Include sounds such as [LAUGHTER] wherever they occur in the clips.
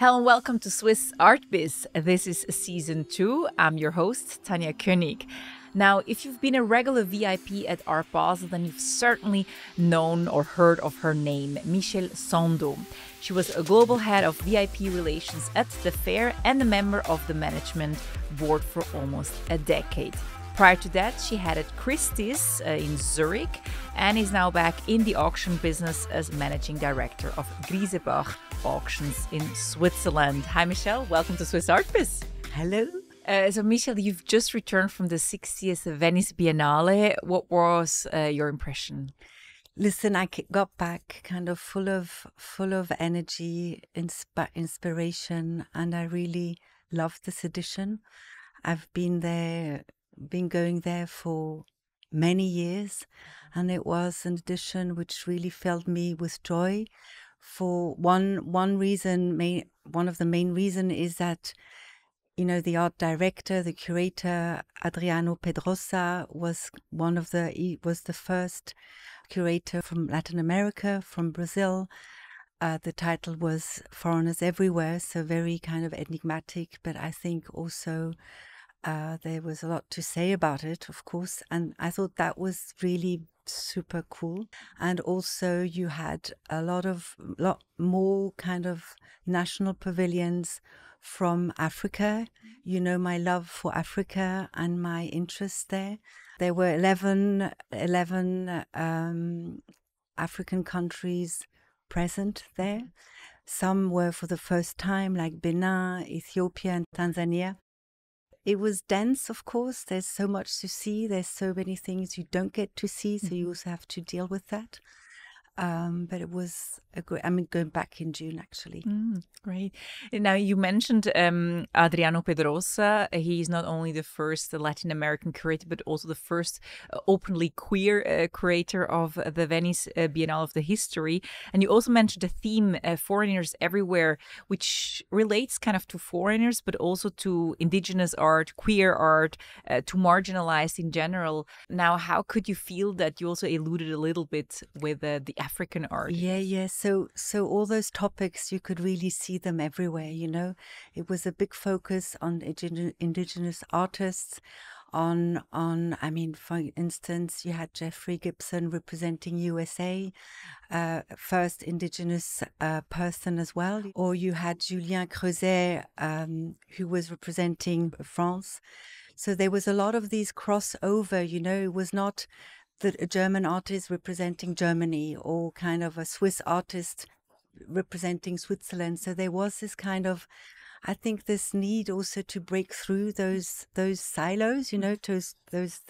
Hello and welcome to Swizz Art Biz. This is season two. I'm your host, Tanya König. Now, if you've been a regular VIP at Art Basel, then you've certainly known or heard of her name, Michèle Sandoz. She was a global head of VIP relations at the fair and a member of the management board for almost a decade. Prior to that, she headed Christie's uh, in Zurich and is now back in the auction business as managing director of Grisebach Auctions in Switzerland. Hi, Michèle. Welcome to Swizz Art Biz. Hello. Uh, so, Michèle, you've just returned from the 60th Venice Biennale. What was uh, your impression? Listen, I got back kind of full of full of energy, insp- inspiration, and I really loved this edition. I've been there been going there for many years, and it was an edition which really filled me with joy. For one one reason, one of the main reason is that you know the art director, the curator Adriano Pedrosa was one of the he was the first curator from Latin America, from Brazil. Uh, the title was Foreigners Everywhere, so very kind of enigmatic, but I think also uh, there was a lot to say about it, of course, and I thought that was really super cool. And also, you had a lot of lot more kind of national pavilions from Africa. You know my love for Africa and my interest there. There were 11, 11 um, African countries present there. Some were for the first time, like Benin, Ethiopia, and Tanzania. It was dense, of course. There's so much to see. There's so many things you don't get to see, so mm-hmm. you also have to deal with that. Um, but it was a great. I mean, going back in June actually. Mm, great. Now you mentioned um, Adriano Pedrosa. He is not only the first Latin American curator, but also the first uh, openly queer uh, of the Venice uh, Biennale of the History. And you also mentioned the theme uh, "Foreigners Everywhere," which relates kind of to foreigners, but also to indigenous art, queer art, uh, to marginalized in general. Now, how could you feel that? You also alluded a little bit with uh, the African art. Yeah, yeah. So, so all those topics you could really see them everywhere. You know, it was a big focus on indigenous artists. On, on. I mean, for instance, you had Jeffrey Gibson representing USA, uh, first indigenous uh, person as well, or you had Julien Creuzet, um, who was representing France. So there was a lot of these crossover. You know, it was not a German artist representing Germany or kind of a Swiss artist representing Switzerland. So there was this kind of, I think, this need also to break through those those silos, you know, those those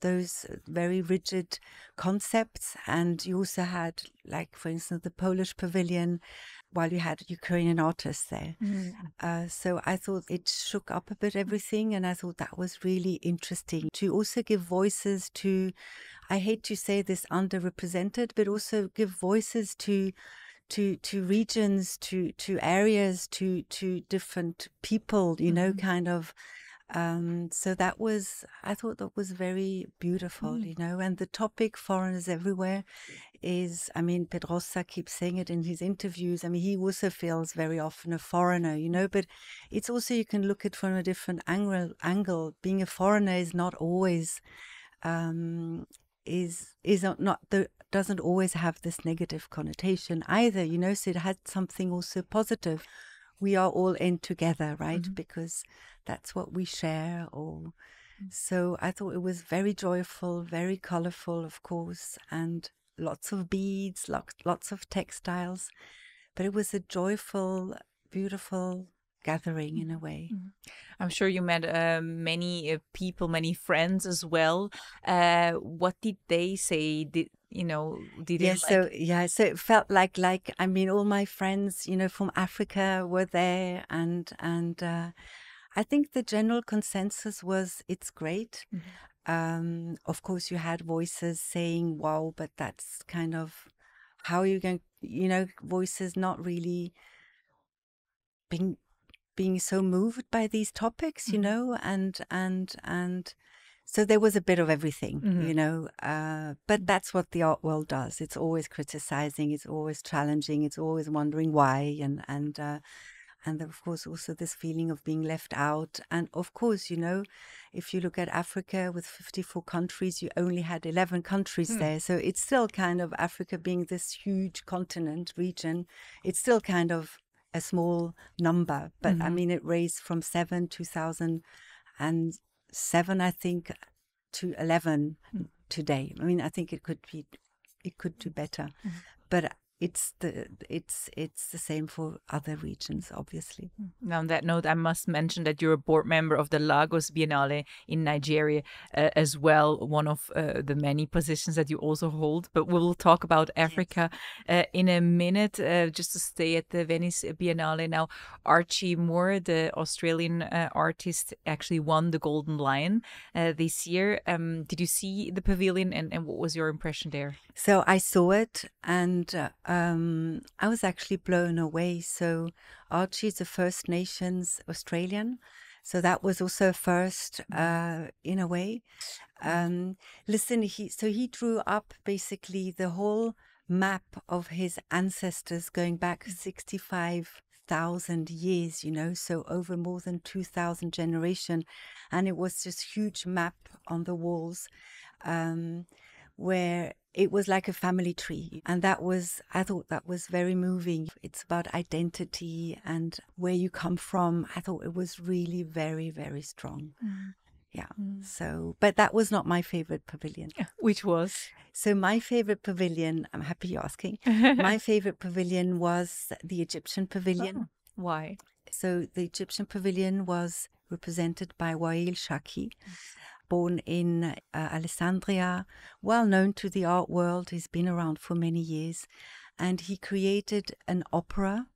those very rigid concepts. And you also had, like, for instance, the Polish pavilion while you had Ukrainian artists there. Mm. Uh, so I thought it shook up a bit everything, and I thought that was really interesting to also give voices to, I hate to say this, underrepresented, but also give voices to to to regions to to areas to to different people you know mm-hmm. kind of um, so that was, I thought that was very beautiful, mm. you know. And the topic, foreigners everywhere, is, I mean, Pedrosa keeps saying it in his interviews. I mean, he also feels very often a foreigner, you know. But it's also you can look at from a different angle. Angle being a foreigner is not always, um, is is not the doesn't always have this negative connotation either, you know. So it had something also positive we are all in together, right? Mm-hmm. Because that's what we share. Or mm-hmm. so I thought it was very joyful, very colorful, of course, and lots of beads, lots lots of textiles. But it was a joyful, beautiful gathering in a way. Mm-hmm. I'm sure you met uh, many uh, people, many friends as well. Uh, what did they say? Did you know did yeah so like... yeah so it felt like like i mean all my friends you know from africa were there and and uh, i think the general consensus was it's great mm-hmm. um, of course you had voices saying wow but that's kind of how are you going you know voices not really being being so moved by these topics mm-hmm. you know and and and so there was a bit of everything, mm-hmm. you know. Uh, but that's what the art world does. It's always criticizing. It's always challenging. It's always wondering why. And and uh, and of course also this feeling of being left out and of course you know if you look at africa with 54 countries you only had 11 countries mm. there so it's still kind of africa being this huge continent region it's still kind of a small number but mm-hmm. i mean it raised from 7 2007 i think to 11 mm. today i mean i think it could be it could do better mm-hmm. but it's the it's it's the same for other regions obviously. Now on that note i must mention that you're a board member of the lagos biennale in nigeria uh, as well one of uh, the many positions that you also hold. But we'll talk about africa uh, in a minute uh, just to stay at the venice biennale. Now archie moore the australian uh, artist actually won the golden lion uh, this year. Um, did you see the pavilion and, and what was your impression there? So i saw it and um, I was actually blown away. So Archie is a First Nations Australian. So that was also a first mm. uh, in a way. Um, listen, he so he drew up basically the whole map of his ancestors going back mm. 65,000 years, you know, so over more than 2,000 generation. And it was this huge map on the walls um, where it was like a family tree. And that was, I thought that was very moving. It's about identity and where you come from. I thought it was really very, very strong. Mm. Yeah. Mm. So, but that was not my favorite pavilion. Which was? So, my favorite pavilion, I'm happy you're asking. [LAUGHS] my favorite pavilion was the Egyptian pavilion. Oh, why? So, the Egyptian pavilion was represented by Wael Shawky. Mm born in uh, Alessandria, well known to the art world. He's been around for many years. And he created an opera,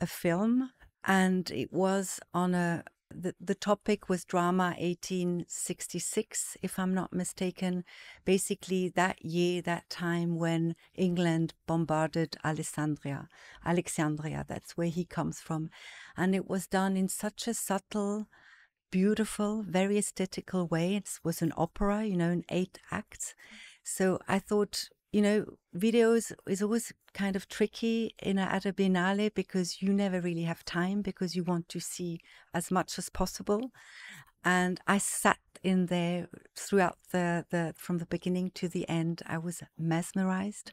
a film, and it was on a the, the topic was drama 1866 if i'm not mistaken basically that year that time when england bombarded alexandria alexandria that's where he comes from and it was done in such a subtle beautiful, very aesthetical way. It was an opera, you know, in eight acts. So I thought, you know, videos is always kind of tricky in a, at a biennale because you never really have time because you want to see as much as possible. And I sat in there throughout the, the from the beginning to the end. I was mesmerized.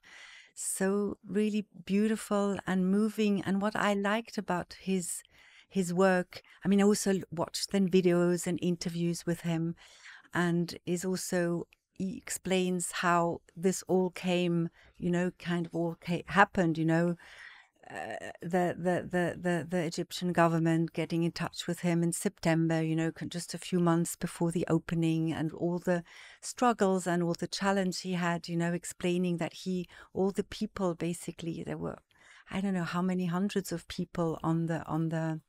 So really beautiful and moving. And what I liked about his his work. I mean, I also watched then videos and interviews with him, and is also he explains how this all came, you know, kind of all came, happened, you know. Uh, the, the the the the Egyptian government getting in touch with him in September, you know, just a few months before the opening, and all the struggles and all the challenge he had, you know, explaining that he, all the people, basically, there were, I don't know how many hundreds of people on the on the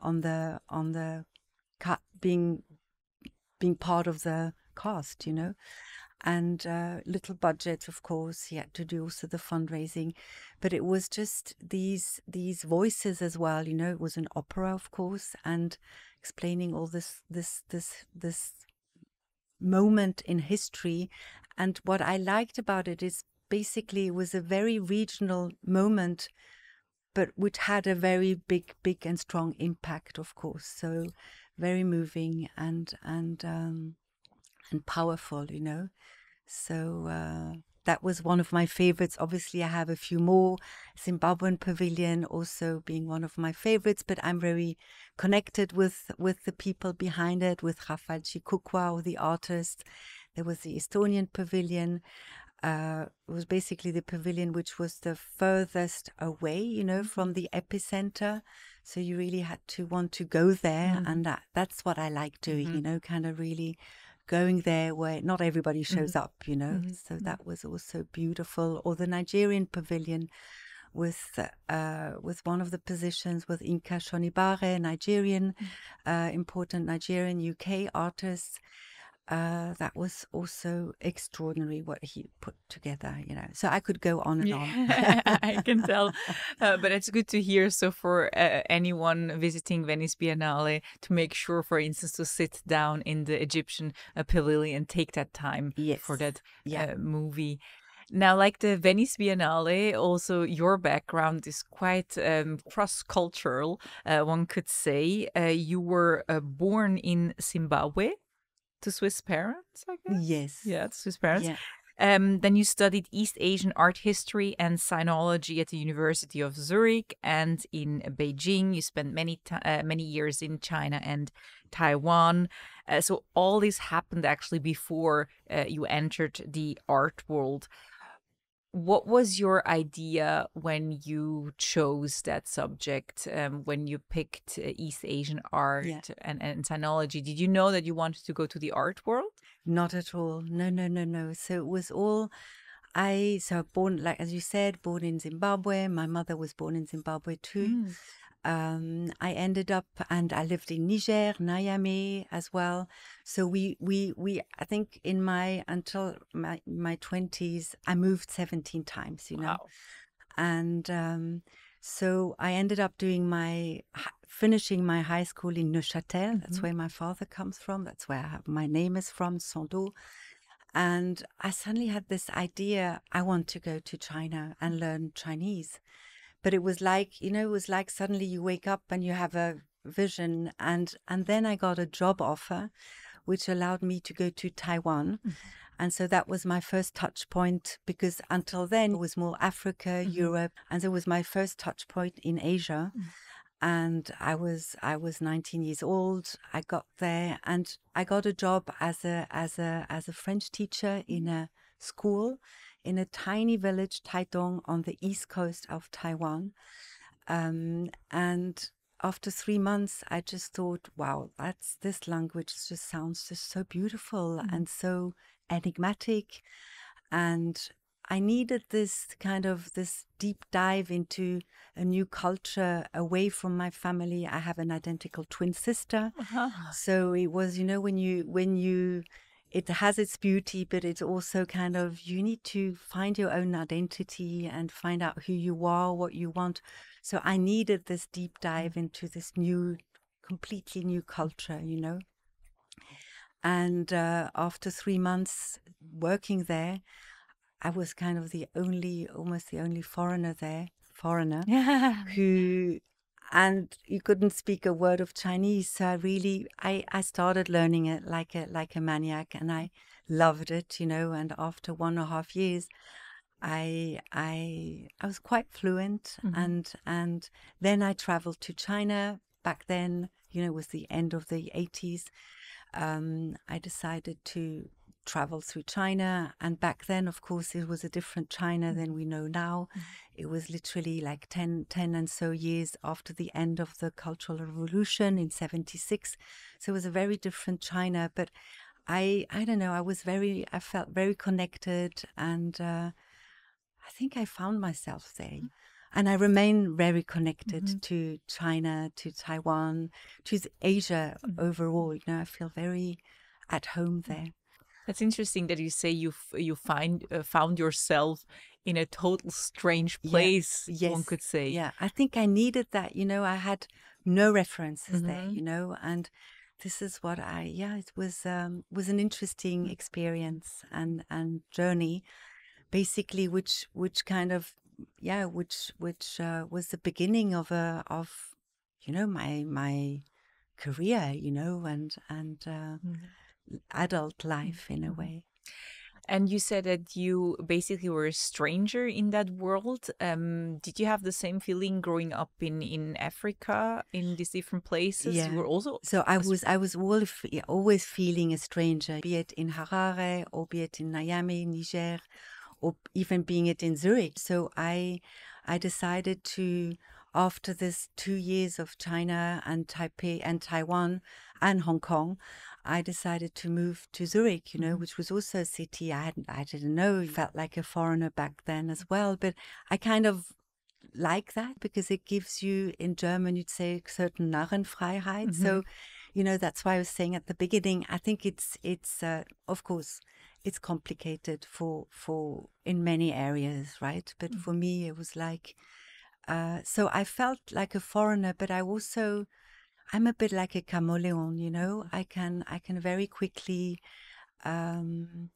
on the on the being being part of the cast, you know, and uh, little budget, of course. He had to do also the fundraising, but it was just these these voices as well. You know, it was an opera, of course, and explaining all this this this this moment in history. And what I liked about it is basically it was a very regional moment but which had a very big, big and strong impact, of course. So very moving and and um, and powerful, you know. So uh, that was one of my favorites. Obviously, I have a few more. Zimbabwean Pavilion also being one of my favorites, but I'm very connected with with the people behind it, with Raphael Chikukwa, the artist. There was the Estonian Pavilion uh, was basically the pavilion which was the furthest away, you know, from the epicenter. So you really had to want to go there, mm-hmm. and that that's what I like doing, mm-hmm. you know, kind of really going there where not everybody shows mm-hmm. up, you know. Mm-hmm. So mm-hmm. that was also beautiful. Or the Nigerian pavilion with uh, with one of the positions with Yinka Shonibare, Nigerian, mm. uh, important Nigerian UK artists uh, that was also extraordinary what he put together, you know. So I could go on and yeah, on. [LAUGHS] I can tell. [LAUGHS] Uh, but it's good to hear. So, for uh, anyone visiting Venice Biennale, to make sure, for instance, to sit down in the Egyptian uh, pavilion and take that time yes. for that yeah. Uh, movie. Now, like the Venice Biennale, also your background is quite um, cross cultural, uh, one could say. Uh, you were uh, born in Zimbabwe to Swiss parents, I guess? Yes. Yeah, to Swiss parents. Yeah. Um, then you studied East Asian art history and sinology at the University of Zurich and in Beijing. You spent many uh, many years in China and Taiwan. Uh, so all this happened actually before uh, you entered the art world. What was your idea when you chose that subject? Um, when you picked uh, East Asian art Yeah. and, and sinology, did you know that you wanted to go to the art world? Not at all. No, no, no, no. So it was all I so born like as you said, born in Zimbabwe. My mother was born in Zimbabwe too. Mm. Um, I ended up and I lived in Niger, Niamey as well. So we we we I think in my until my my twenties I moved seventeen times, you know. Wow. And um, so I ended up doing my finishing my high school in Neuchâtel. That's Mhm. where my father comes from. That's where I have, my name is from, Sandoz. And I suddenly had this idea I want to go to China and learn Chinese. But it was like, you know, it was like suddenly you wake up and you have a vision and and then I got a job offer which allowed me to go to Taiwan. And so that was my first touch point because until then it was more Africa, Mhm. Europe, and so it was my first touch point in Asia. Mm. And I was I was 19 years old. I got there and I got a job as a as a as a French teacher in a school in a tiny village Taitung on the east coast of Taiwan. Um, and after three months, I just thought, wow, that's this language just sounds just so beautiful Mhm. and so enigmatic. And I needed this kind of this deep dive into a new culture away from my family. I have an identical twin sister. Uh-huh. So it was, you know, when you when you it has its beauty, but it's also kind of you need to find your own identity and find out who you are, what you want. So I needed this deep dive into this new, completely new culture, you know. And uh, after three months working there, I was kind of the only, almost the only foreigner there, foreigner [LAUGHS] who and you couldn't speak a word of Chinese. So I really I, I started learning it like a like a maniac and I loved it, you know, and after one and a half years I I I was quite fluent Mhm. and and then I traveled to China. Back then, you know, it was the end of the eighties. Um, I decided to travel through China and back then of course it was a different China mm. than we know now. Mm. It was literally like 10, 10 and so years after the end of the Cultural Revolution in 76. So it was a very different China. But I, I don't know, I was very, I felt very connected and uh, I think I found myself there. Mm. And I remain very connected Mhm. to China, to Taiwan, to Asia overall. You know, I feel very at home there. That's interesting that you say you you find uh, found yourself in a total strange place. Yeah. place. One could say. Yeah, I think I needed that. You know, I had no references there. Mhm. You know, and this is what I. Yeah, it was um, was an interesting Mm. experience and and journey, basically, which which kind of yeah, which which uh, was the beginning of a of you know my my career. You know, and and uh, Mhm. Adult life in a Mhm. way. And you said that you basically were a stranger in that world. Um, did you have the same feeling growing up in in Africa in these different places? Yeah. You were also So I was I was always feeling a stranger, be it in Harare or be it in Niamey, Niger, or even being it in Zurich. So I I decided to after this two years of China and Taipei and Taiwan and Hong Kong, I decided to move to Zurich, you know, Mhm. which was also a city I hadn't I didn't know, felt like a foreigner back then as well. But I kind of like that because it gives you in German you'd say certain Narrenfreiheit. So, you know, that's why I was saying at the beginning, I think it's it's uh, of course it's complicated for for in many areas, right? But for me it was like uh, so I felt like a foreigner, but I also I'm a bit like a chameleon, you know. I can I can very quickly um,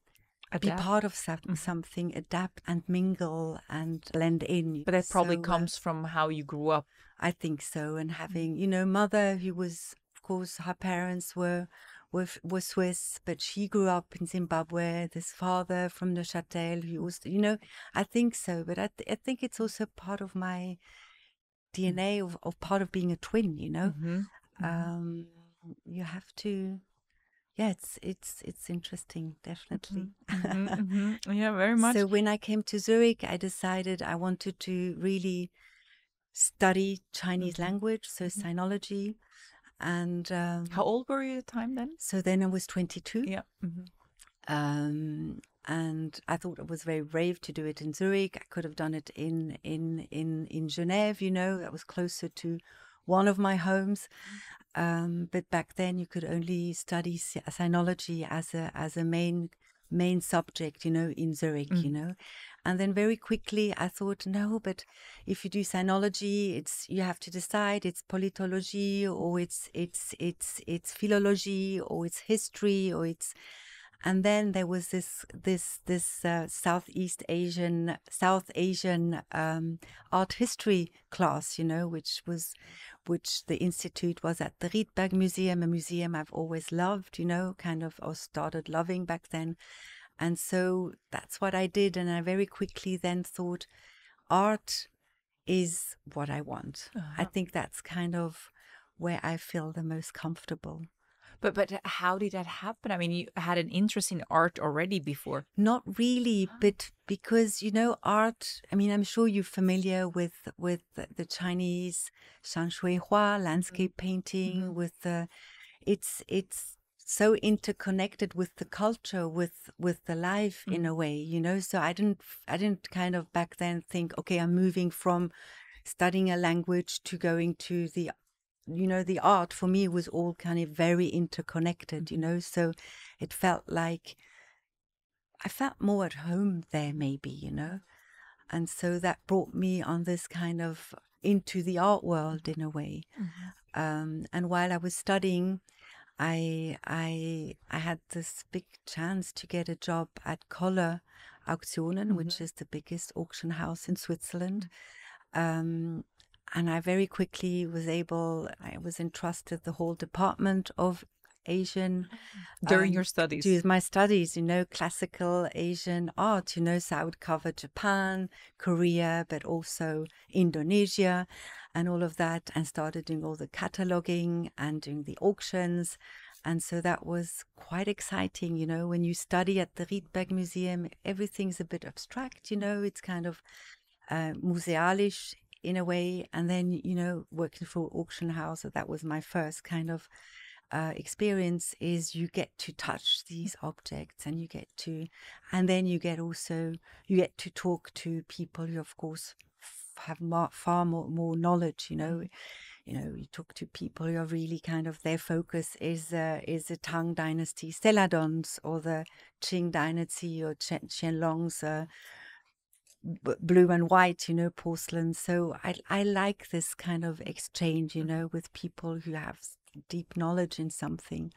be part of some, Mhm. something, adapt and mingle and blend in. But that probably So, uh, comes from how you grew up. I think so. And having, you know, mother who was, of course, her parents were were were Swiss, but she grew up in Zimbabwe. This father from Neuchâtel, who was you know, I think so. But I, th- I think it's also part of my DNA of, of part of being a twin. You know, Mhm. Mhm. Um, you have to. Yeah, it's it's it's interesting, definitely. Mhm, mhm. [LAUGHS] Yeah, very much. So when I came to Zurich, I decided I wanted to really study Chinese Mhm. language, so sinology, and um, How old were you at the time then? so then I was 22, Yeah. mhm. um, and I thought it was very brave to do it in Zurich. I could have done it in in in in geneva you know, that was closer to one of my homes. Um, but back then, you could only study sinology as a as a main main subject, you know, in Zurich, you Mhm. know. And then very quickly, I thought, no, but if you do sinology, it's you have to decide it's politology or it's it's it's it's philology or it's history or it's and then there was this this this uh, Southeast Asian South Asian um, art history class, you know, which was which the institute was at the Rietberg Museum, a museum I've always loved, you know, kind of or started loving back then. And so that's what I did, and I very quickly then thought, art is what I want. I Uh-huh. think that's kind of where I feel the most comfortable. But but how did that happen? I mean, you had an interest in art already before. Not really, but because you know art. I mean, I'm sure you're familiar with with the, Chinese Shanshui Hua landscape painting. Mhm. With the, it's it's so interconnected with the culture, with with the life in a way, you know. So I didn't I didn't kind of back then think, okay, I'm moving from studying a language to going to the you know the art for me was all kind of very interconnected you know so it felt like i felt more at home there maybe you know? And so that brought me on this kind of into the art world in a way. Um, and while i was studying i i i had this big chance to get a job at Koller Auktionen, which is the biggest auction house in Switzerland. Um, and I very quickly was able, I was entrusted the whole department of Asian During um, your studies. my studies, you know, classical Asian art, you know, so I would cover Japan, Korea, but also Indonesia and all of that, and started doing all the cataloging and doing the auctions. And so that was quite exciting, you know, when you study at the Rietberg Museum, everything's a bit abstract, you know, it's kind of uh, musealisch in a way. And then, you know, working for auction house, so that was my first kind of uh, experience is you get to touch these objects and you get to and then you get also you get to talk to people who of course have more, far more, more knowledge you know you know you talk to people who are really kind of their focus is uh, is the Tang dynasty Celadons or the Qing dynasty or Chen, Qianlong's uh, blue and white, you know, porcelain. So I I like this kind of exchange, you know, with people who have deep knowledge in something.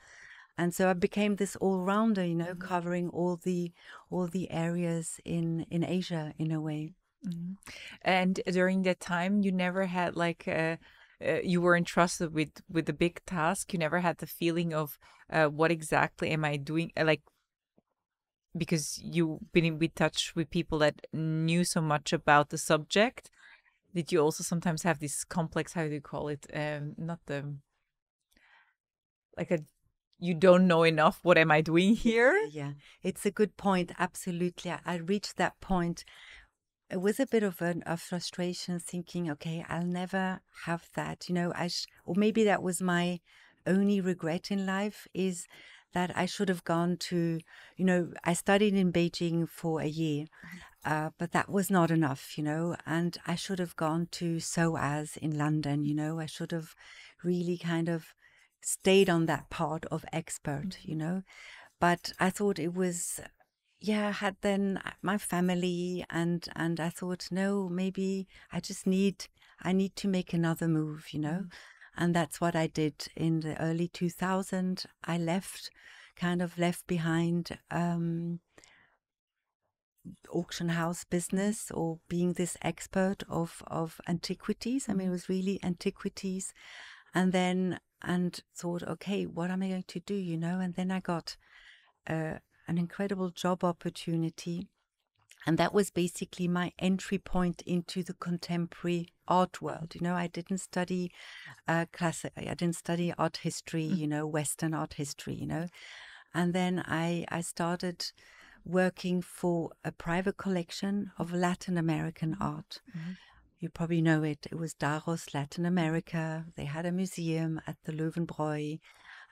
And so I became this all rounder, you know, covering all the all the areas in in Asia in a way. Mhm. And during that time, you never had like uh, uh, you were entrusted with with a big task. You never had the feeling of uh, what exactly am I doing? Uh, Like because you've been in touch with people that knew so much about the subject. Did you also sometimes have this complex? How do you call it? Um, not the like a you don't know enough. What am I doing here? Yeah, it's a good point. Absolutely. I, reached that point. It was a bit of an, a frustration thinking, okay, I'll never have that. You know, I sh- or maybe that was my only regret in life is that I should have gone to, you know, I studied in Beijing for a year, uh-huh. uh, but that was not enough, you know, and I should have gone to SOAS in London, you know, I should have really kind of stayed on that part of expert, mm-hmm. you know, but I thought it was yeah, I had then uh, my family and and I thought no, maybe I just need I need to make another move, you know. Mm-hmm. And that's what I did in the early 2000. I left kind of left behind um auction house business or being this expert of of antiquities. I mean, it was really antiquities, and then and thought, okay, what am I going to do? You know, and then I got uh, an incredible job opportunity. And that was basically my entry point into the contemporary art world. You know, I didn't study uh, classic, I didn't study art history, mm. you know, Western art history, you know. And then I, I started working for a private collection of Latin American art. Mm-hmm. You probably know it. It was Daros Latin America. They had a museum at the Löwenbräu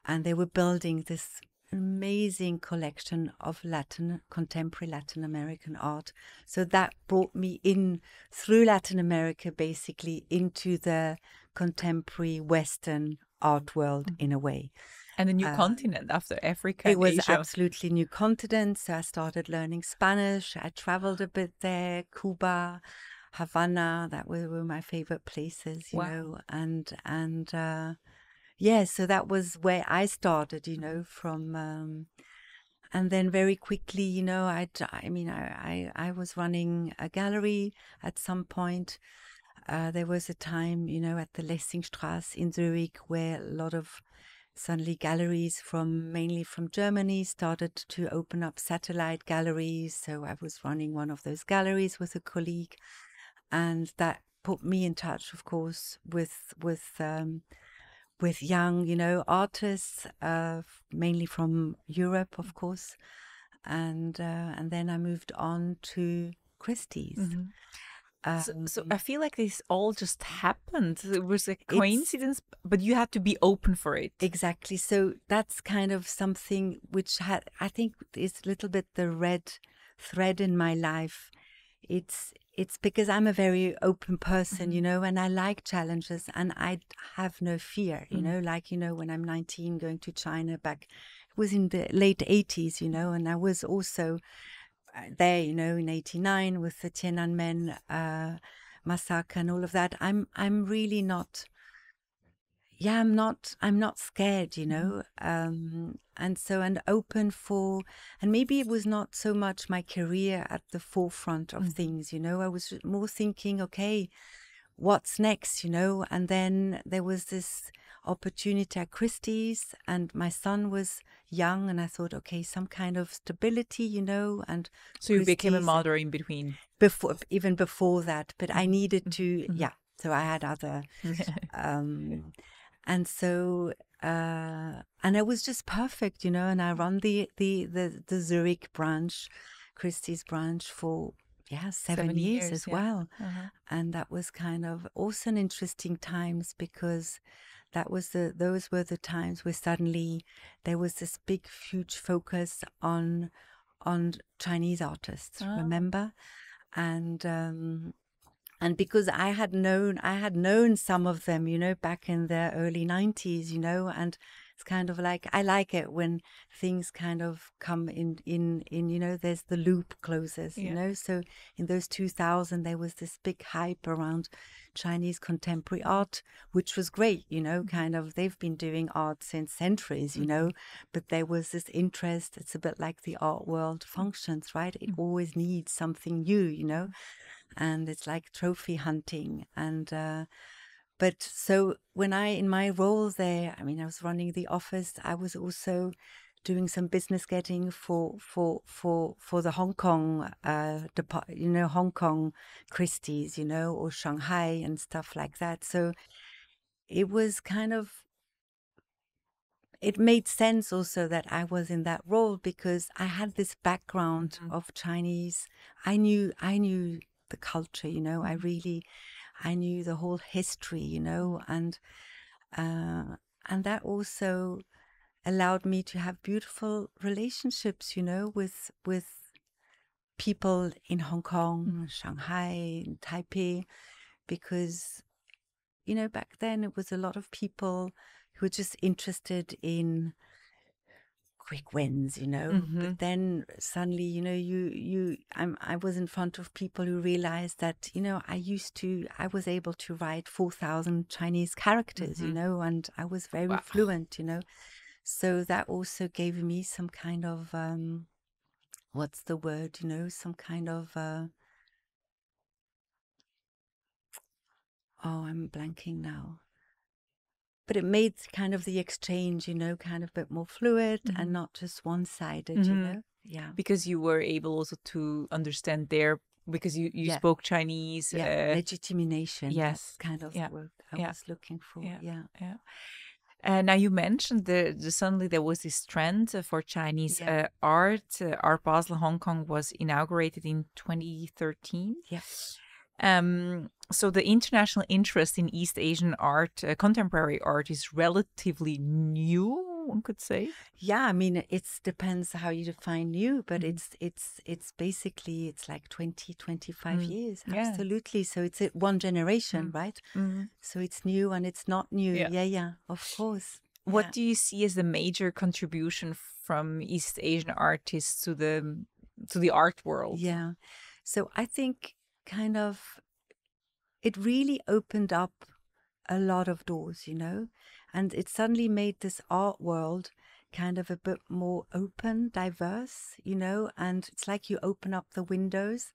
and they were building this amazing collection of Latin, contemporary Latin American art. So that brought me in through Latin America, basically into the contemporary Western art world mm-hmm. in a way. And a new uh, continent after Africa. It was Asia. absolutely new continent. So I started learning Spanish. I traveled a bit there, Cuba, Havana. That were, were my favorite places, you wow. know. And and uh, yeah, so that was where I started, you know, from. Um, and then very quickly, you know, I I mean, I I, I was running a gallery at some point. Uh, there was a time, you know, at the Lessingstrasse in Zurich where a lot of suddenly galleries from mainly from Germany started to open up satellite galleries. So I was running one of those galleries with a colleague, and that put me in touch, of course, with with um, with young, you know, artists, uh, mainly from Europe, of course, and uh, and then I moved on to Christie's. Mm-hmm. Um, so, so, I feel like this all just happened. It was a coincidence, but you had to be open for it. Exactly. So that's kind of something which had, I think, is a little bit the red thread in my life. It's it's because I'm a very open person, you mm-hmm. know, and I like challenges and I have no fear, you mm. know, like, you know, when I'm 19 going to China back, it was in the late 80s, you know, and I was also there, you know, in '89 with the Tiananmen uh, massacre and all of that. I'm I'm really not. Yeah, I'm not. I'm not scared, you know. Mm-hmm. Um, and so and open for, and maybe it was not so much my career at the forefront of mm. things, you know. I was more thinking, okay, what's next, you know. And then there was this opportunity at Christie's, and my son was young, and I thought, okay, some kind of stability, you know. And so you Christie's, became a mother in between before, even before that. But I needed mm-hmm. to, mm-hmm. yeah. So I had other, [LAUGHS] um, and so uh, and it was just perfect, you know. And I run the the the, the Zurich branch, Christie's branch for yeah seven, seven years, years, as yeah. well uh-huh. and that was kind of also an interesting times because that was the those were the times where suddenly there was this big huge focus on on Chinese artists oh. remember and um and because I had known I had known some of them you know back in the early 90s you know and it's kind of like I like it when things kind of come in in in you know there's the loop closes you know so in those 2000 there was this big hype around Chinese contemporary art which was great you know mm-hmm. kind of they've been doing art since centuries you mm-hmm. know but there was this interest it's a bit like the art world functions right it mm-hmm. always needs something new you know and it's like trophy hunting and uh but so when I, in my role there, I mean, I was running the office. I was also doing some business getting for for for for the Hong Kong, uh, you know, Hong Kong Christie's, you know, or Shanghai and stuff like that. So it was kind of it made sense also that I was in that role because I had this background mm-hmm. of Chinese. I knew I knew the culture, you know. I really I knew the whole history, you know, and uh, and that also allowed me to have beautiful relationships, you know, with with people in Hong Kong, mm. Shanghai, Taipei, because you know back then it was a lot of people who were just interested in quick wins, you know. Mm-hmm. But then suddenly, you know, you you I'm I was in front of people who realized that, you know, I used to I was able to write four thousand Chinese characters, mm-hmm. you know, and I was very wow. fluent, you know. So that also gave me some kind of um what's the word? You know, some kind of. Uh, oh, I'm blanking now. But it made kind of the exchange, you know, kind of a bit more fluid Mhm. and not just one sided, you Mhm. know? Yeah. because you were able also to understand their because you you Yeah. spoke Chinese. Yeah. Uh, Legitimation. yes, kind of yeah, the I yeah, was looking for. yeah. Yeah. yeah. Uh, now you mentioned the, the suddenly there was this trend uh, for Chinese Yeah. uh, art. Uh, Art Basel Hong Kong was inaugurated in 2013. Yeah. Um, so the international interest in East Asian art, uh, contemporary art, is relatively new. One could say. Yeah, I mean it depends how you define new, but Mhm. it's it's it's basically it's like 20, 25 Mm. years. Yeah. Absolutely. So it's a, one generation, Mm. right? Mhm. So it's new and it's not new. Yeah. Yeah, yeah, of course. What Yeah. do you see as the major contribution from East Asian artists to the to the art world? Yeah. So I think kind of it really opened up a lot of doors, you know, and it suddenly made this art world kind of a bit more open, diverse, you know, and it's like you open up the windows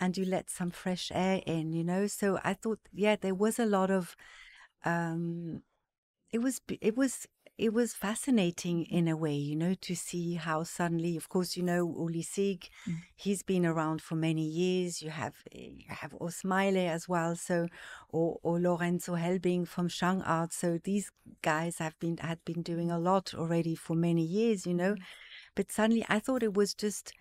and you let some fresh air in, you know. So I thought, yeah, there was a lot of um it was it was it was fascinating in a way, you know, to see how suddenly, of course, you know, Uli Sigg, Mm. he's been around for many years. You have you have Urs Meile as well, so or or Lorenzo Helbling from ShanghART. So these guys have been had been doing a lot already for many years, you know. But suddenly, I thought it was just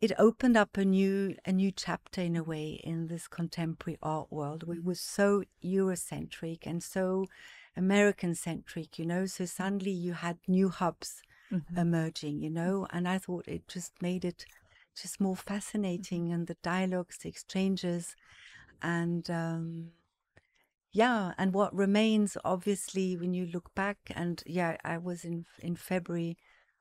it opened up a new a new chapter in a way in this contemporary art world. It was so Eurocentric and so American centric, you know. So suddenly you had new hubs Mhm. emerging, you know, and I thought it just made it just more fascinating and the dialogues, the exchanges, and um, yeah, and what remains obviously when you look back, and yeah, I was in in February,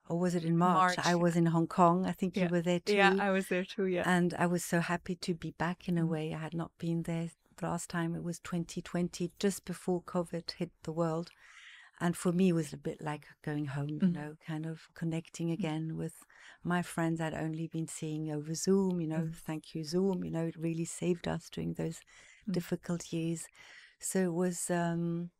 or was it in March? March, I was in Hong Kong. I think Yeah. you were there too. Yeah, I was there too. Yeah. And I was so happy to be back in a Mm. way. I had not been there the last time. It was 2020, just before COVID hit the world. And for me, it was a bit like going home, you Mhm. know, kind of connecting again with my friends I'd only been seeing over Zoom, you know. Mhm. Thank you, Zoom. You know, it really saved us during those Mm. difficult years. So it was, um,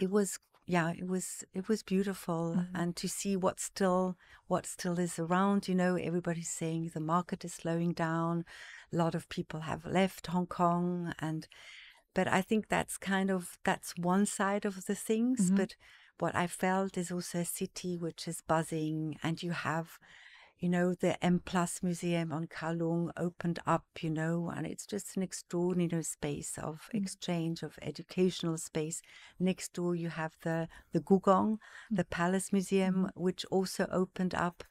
it was yeah it was it was beautiful Mhm. and to see what still what still is around you know everybody's saying the market is slowing down a lot of people have left hong kong and but i think that's kind of that's one side of the things Mhm. but what i felt is also a city which is buzzing and you have you know the m plus museum on kowloon opened up you know and it's just an extraordinary space of Mm. exchange of educational space next door you have the the gugong the palace museum which also opened up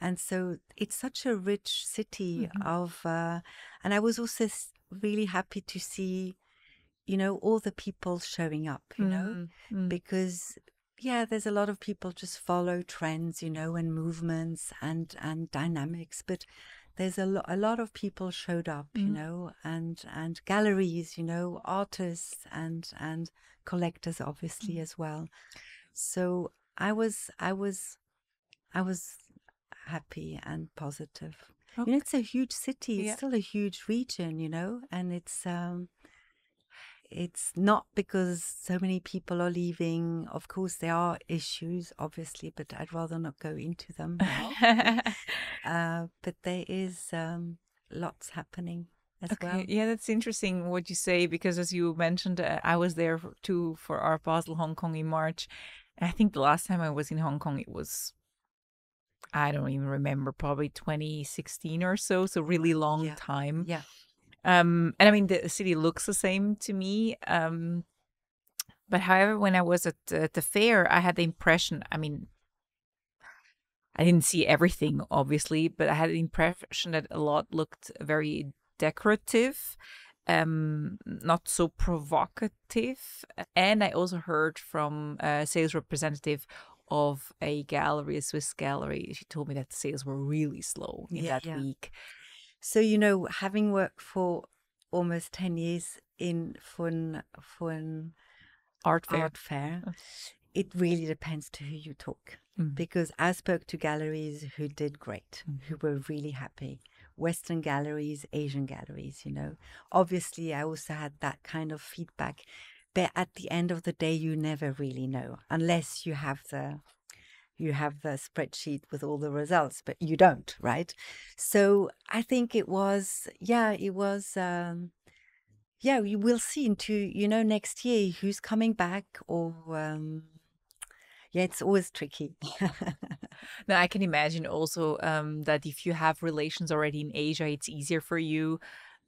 and so it's such a rich city Mhm. of uh, and i was also really happy to see you know all the people showing up you know Mm, mm. because yeah there's a lot of people just follow trends you know and movements and and dynamics but there's a, lo- a lot of people showed up you Mm. know and and galleries you know artists and and collectors obviously Mm. as well so i was i was i was happy and positive you know it's a huge city it's Yeah. still a huge region you know and it's um it's not because so many people are leaving. Of course, there are issues, obviously, but I'd rather not go into them now. [LAUGHS] uh, but there is um, lots happening as Okay, well. yeah, that's interesting what you say because as you mentioned, uh, I was there for, too for Art Basel Hong Kong in March. And I think the last time I was in Hong Kong, it was I don't even remember, probably 2016 or so, so really long Yeah. time. Yeah, Um, and I mean, the city looks the same to me. Um, but however, when I was at, at the fair, I had the impression, I mean, I didn't see everything, obviously, but I had the impression that a lot looked very decorative, um, not so provocative. And I also heard from a sales representative of a gallery, a Swiss gallery. She told me that sales were really slow in Yeah, that yeah. week. So you know, having worked for almost ten years in for an for an Art fair. art fair, it really depends to who you talk. mm. because I spoke to galleries who did great, mm. who were really happy. Western galleries, Asian galleries, you know. Obviously, I also had that kind of feedback. But at the end of the day, you never really know unless you have the you have the spreadsheet with all the results, but you don't, right? So I think it was, yeah, it was, um, yeah, we will see into, you know, next year who's coming back or, um, yeah, it's always tricky. [LAUGHS] now, I can imagine also um, that if you have relations already in Asia, it's easier for you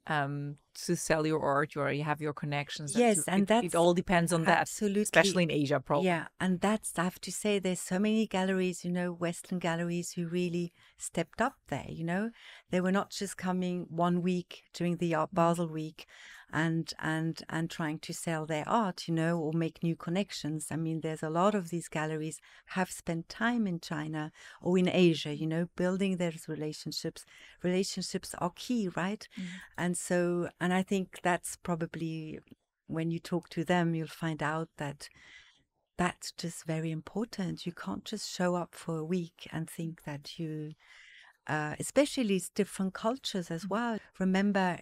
um to sell your art or you have your connections yes and that it all depends on that absolutely especially in asia probably yeah and that's i have to say there's so many galleries you know western galleries who really stepped up there you know? They were not just coming one week during the art basel week and and and trying to sell their art you know or make new connections. I mean there's a lot of these galleries have spent time in china or in asia you know building those relationships. Relationships are key right? Mm. and so and i think that's probably when you talk to them you'll find out that that's just very important you can't just show up for a week and think that you uh, especially different cultures as mm. well. Remember,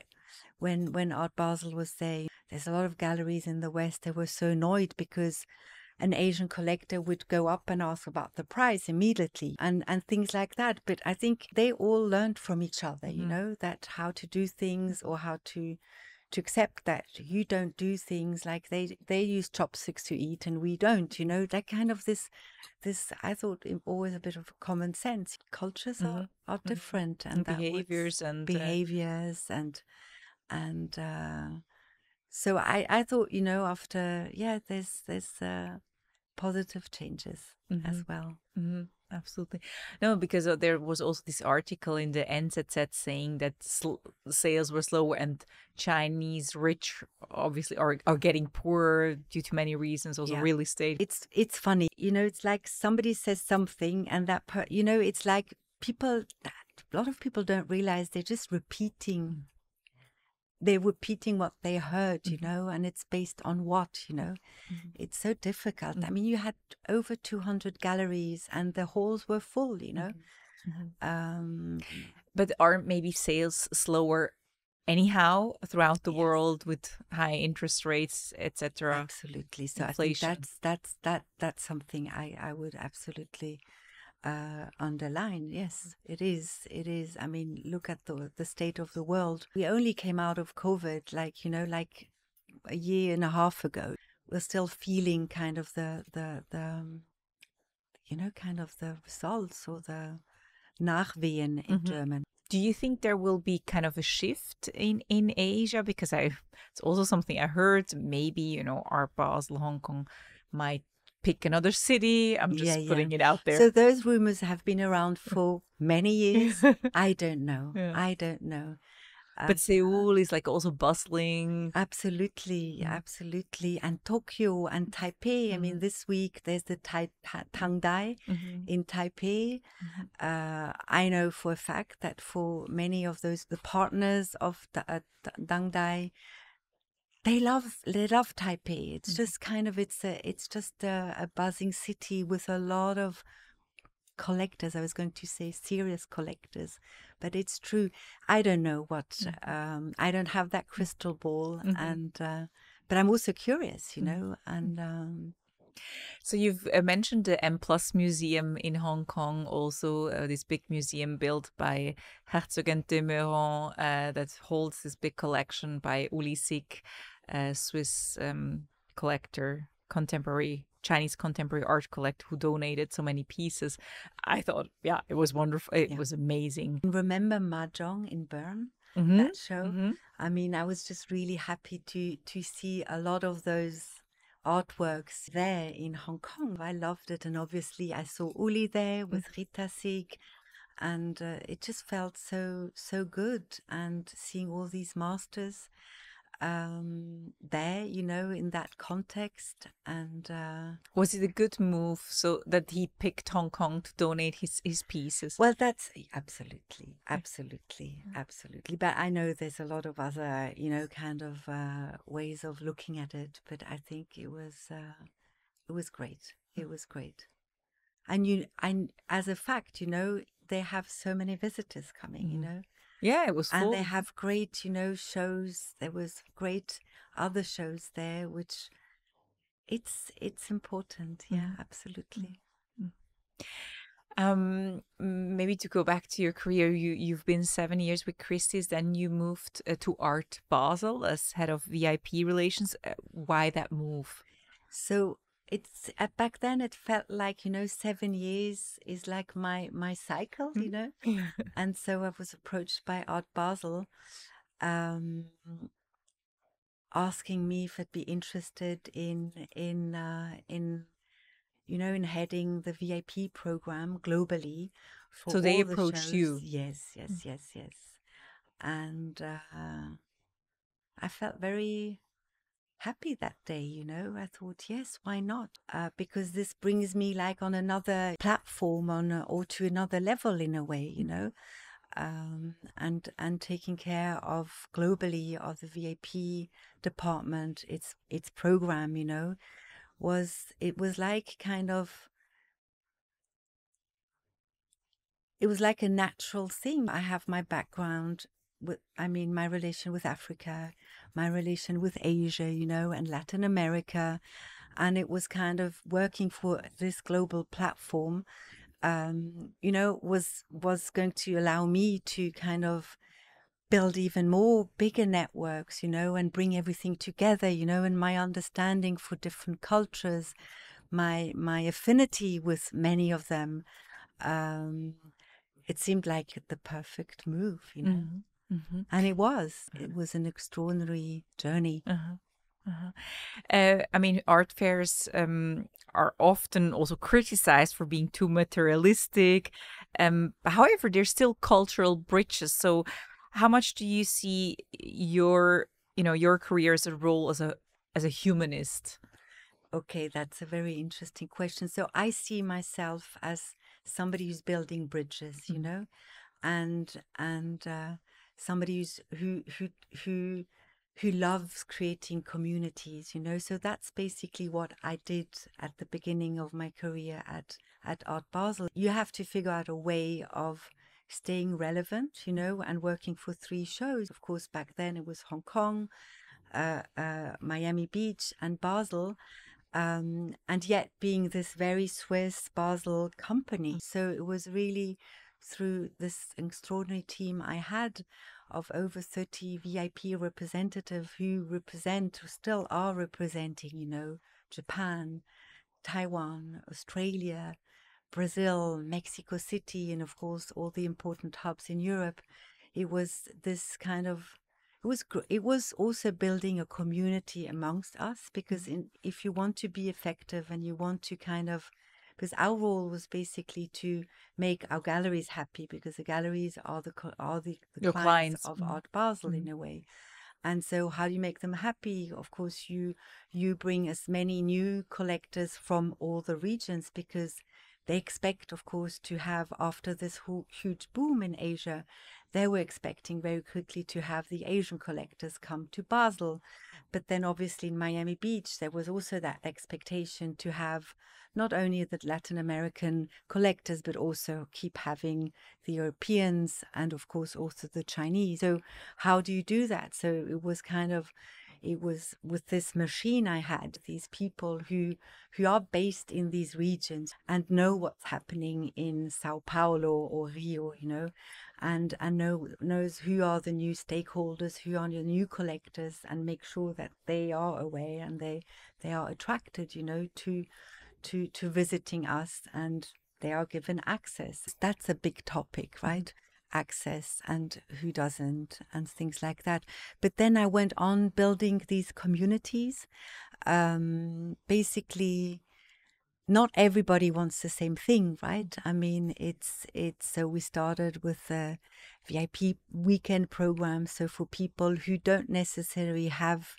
when when Art Basel was there. There's a lot of galleries in the West that were so annoyed because an Asian collector would go up and ask about the price immediately and, and things like that. But I think they all learned from each other, you mm-hmm. know, that how to do things or how to to accept that you don't do things like they they use chopsticks to eat and we don't you know that kind of this this i thought always a bit of common sense cultures mm-hmm. are, are mm-hmm. different mm-hmm. and, and behaviors and uh, behaviors uh... and and uh, so I, I thought you know after yeah there's there's uh, positive changes mm-hmm. as well mm-hmm. absolutely no because uh, there was also this article in the NZZ saying that sl- sales were slower and Chinese rich obviously are, are getting poorer due to many reasons also yeah. real estate it's it's funny you know it's like somebody says something and that per, you know it's like people a lot of people don't realize they're just repeating mm they're repeating what they heard, you mm-hmm. know, and it's based on what, you know. Mm-hmm. It's so difficult. Mm-hmm. I mean, you had over 200 galleries and the halls were full, you know. Mm-hmm. Mm-hmm. Um, but aren't maybe sales slower anyhow throughout the yes. world with high interest rates, etc.? Absolutely. So Inflation. I think that's that's that that's something I I would absolutely uh, underline. Yes, it is. It is. I mean, look at the the state of the world. We only came out of COVID, like you know, like a year and a half ago. We're still feeling kind of the the the, um, you know, kind of the results or the Nachwehen in mm-hmm. German. Do you think there will be kind of a shift in in Asia? Because I, it's also something I heard. Maybe you know, Art Basel, Hong Kong might pick another city. I'm just yeah, putting yeah. it out there. So those rumors have been around for many years. [LAUGHS] I don't know. Yeah. I don't know. But um, Seoul is like also bustling. Absolutely, mm. absolutely. And Tokyo and Taipei. Mm. I mean, mm-hmm. this week there's the tai- ta- Dangdai mm-hmm. in Taipei. Mm-hmm. Uh, I know for a fact that for many of those the partners of the, uh, Dangdai, they love they love Taipei. It's mm-hmm. just kind of it's a it's just a, a, buzzing city with a lot of collectors. I was going to say serious collectors, but it's true. I don't know what. Mm-hmm. Um, I don't have that crystal ball, mm-hmm. and uh, but I'm also curious, you mm-hmm. know, and. Um, so you've uh, mentioned the M Plus Museum in Hong Kong, also uh, this big museum built by Herzog and de Meuron uh, that holds this big collection by Uli Sigg a Swiss um, collector, contemporary Chinese contemporary art collector who donated so many pieces. I thought, yeah, it was wonderful. It yeah. was amazing. Remember Mahjong in Bern? Mm-hmm. That show. Mm-hmm. I mean, I was just really happy to to see a lot of those artworks there in Hong Kong. I loved it, and obviously I saw Uli there with mm-hmm. Rita Sigg, and uh, it just felt so so good. And seeing all these masters um, there, you know, in that context. And uh, was it a good move so that he picked Hong Kong to donate his, his pieces? Well, that's absolutely, absolutely, absolutely. But I know there's a lot of other, you know, kind of uh, ways of looking at it. But I think it was, uh, it was great. It was great. and you and as a fact, you know, they have so many visitors coming. You Mhm. know, Yeah, it was full. and they have great, you know, shows. There was great other shows there, which it's it's important. Yeah, Mhm. absolutely. Um, maybe to go back to your career, you you've been seven years with Christie's, then you moved uh, to Art Basel as head of VIP relations. Uh, why that move? So it's uh, back then it felt like you know seven years is like my my cycle, you know. [LAUGHS] And so I was approached by Art Basel, um, asking me if I'd be interested in in uh, in you know in heading the VIP program globally for So they the approached shows. you. Yes, yes, yes, yes. And uh, I felt very happy that day. You know, I thought, yes, why not? Uh, because this brings me like on another platform, on a, or to another level in a way. You know um, and and taking care of globally of the VIP department, its its program, you know, was it was like kind of it was like a natural thing. I have my background with, I mean, my relation with Africa, my relation with Asia, you know, and Latin America, and it was kind of working for this global platform um, you know, was was going to allow me to kind of build even more bigger networks, you know, and bring everything together, you know, and my understanding for different cultures, my my affinity with many of them, um, it seemed like the perfect move, you know, Mhm, mhm, and it was. It was an extraordinary journey. uh-huh, uh-huh. Uh, I mean, art fairs um, are often also criticized for being too materialistic. Um, however, there's still cultural bridges. So, how much do you see your, you know, your career as a role as a as a humanist? Okay, that's a very interesting question. So I see myself as somebody who's building bridges, you Mhm. know, and and uh, somebody who's who who who who loves creating communities, you know. So that's basically what I did at the beginning of my career at at Art Basel. You have to figure out a way of staying relevant, you know, and working for three shows. Of course, back then it was Hong Kong, uh, uh, Miami Beach, and Basel um, and yet being this very Swiss Basel company. So it was really through this extraordinary team I had of over 30 VIP representatives who represent, who still are representing, you know, Japan, Taiwan, Australia, Brazil, Mexico City, and of course all the important hubs in Europe. It was this kind of it was it was also building a community amongst us because mm-hmm. in, if you want to be effective and you want to kind of because our role was basically to make our galleries happy because the galleries are the are the, the clients, clients, of mhm. Art Basel in a way. And so how do you make them happy? Of course you you bring as many new collectors from all the regions because they expect of course to have after this hu- huge boom in Asia they were expecting very quickly to have the Asian collectors come to Basel. But then, obviously, in Miami Beach, there was also that expectation to have not only the Latin American collectors, but also keep having the Europeans and, of course, also the Chinese. So, how do you do that? So, it was kind of it was with this machine I had these people who who are based in these regions and know what's happening in Sao Paulo or Rio, you know, and and know knows who are the new stakeholders, who are the new collectors, and make sure that they are aware and they they are attracted, you know, to to to visiting us and they are given access. That's a big topic, right? Access and who doesn't and things like that. But then I went on building these communities. Um, basically, not everybody wants the same thing, right? I mean, it's it's so we started with a VIP weekend program. So for people who don't necessarily have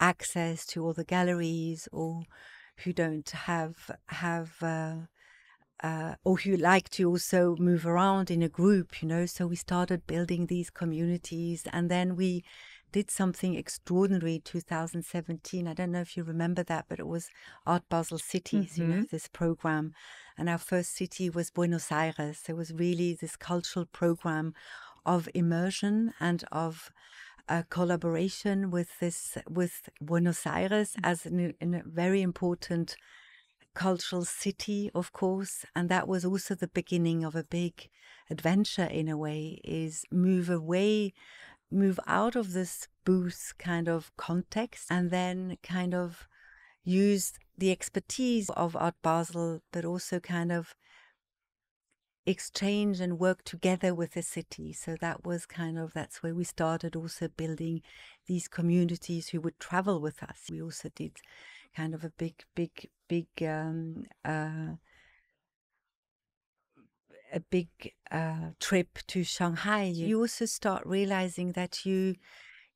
access to all the galleries or who don't have have uh, uh, or who like to also move around in a group, you know. So we started building these communities, and then we did something extraordinary 2017. I don't know if you remember that, but it was Art Basel Cities, mm-hmm. you know, mm-hmm. this program. And our first city was Buenos Aires. There was really this cultural program of immersion and of a collaboration with this with Buenos Aires mm. as an, a very important cultural city, of course, and that was also the beginning of a big adventure in a way. Is move away, move out of this booth kind of context, and then kind of use the expertise of Art Basel, but also kind of exchange and work together with the city. So that was kind of that's where we started also building these communities who would travel with us. We also did kind of a big, big, big um, uh, a big uh, trip to Shanghai. You also start realizing that you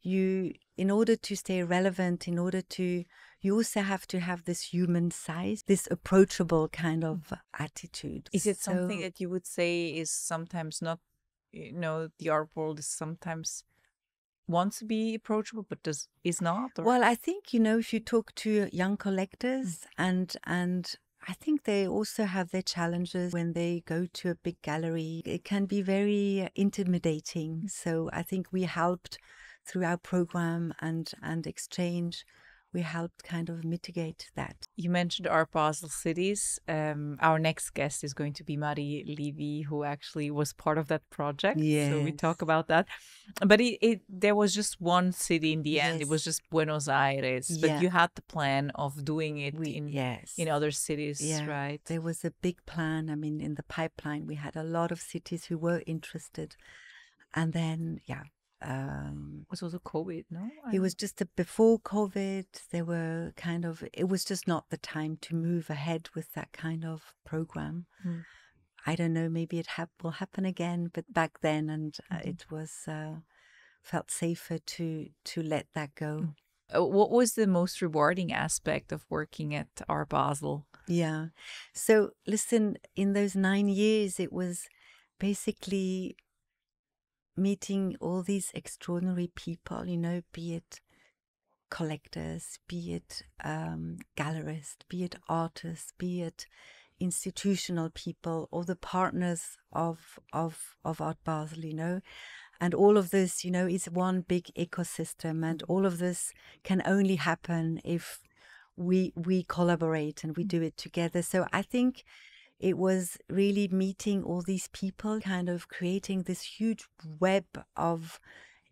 you in order to stay relevant, in order to you also have to have this human size, this approachable kind of attitude. Is it so, something that you would say is sometimes not, you know, the art world is sometimes wants to be approachable but does is not or? well i think you know if you talk to young collectors mm. and and I think they also have their challenges when they go to a big gallery. It can be very intimidating. Mm. So I think we helped through our program and and exchange we helped kind of mitigate that. You mentioned Art Basel cities. Um, our next guest is going to be Marie Levy, who actually was part of that project. Yeah. So we talk about that. But it, it there was just one city in the yes. end. It was just Buenos Aires. Yeah. But you had the plan of doing it we, in yes. in other cities, yeah. right? There was a big plan. I mean, in the pipeline, we had a lot of cities who were interested. And then, yeah, um, it was also COVID, no? It was just a, before COVID. There were kind of, it was just not the time to move ahead with that kind of program. Mm. I don't know, maybe it ha- will happen again, but back then, and uh, mm-hmm. it was uh, felt safer to to let that go. Mm. Uh, what was the most rewarding aspect of working at Art Basel? Yeah, so listen, in those nine years, it was basically meeting all these extraordinary people, you know, be it collectors, be it um, gallerists, be it artists, be it institutional people or the partners of of of Art Basel, you know. And all of this, you know, is one big ecosystem and all of this can only happen if we we collaborate and we do it together. So I think it was really meeting all these people, kind of creating this huge web of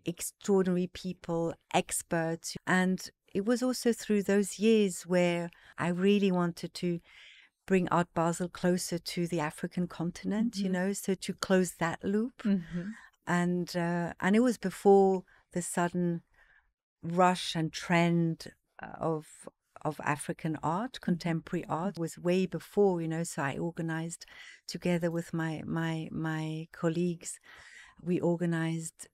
extraordinary people, experts. And it was also through those years where I really wanted to bring Art Basel closer to the African continent, mm-hmm. you know, so to close that loop. Mm-hmm. And uh, and it was before the sudden rush and trend of of African art, contemporary art, was way before, you know. So I organized together with my my my colleagues, we organized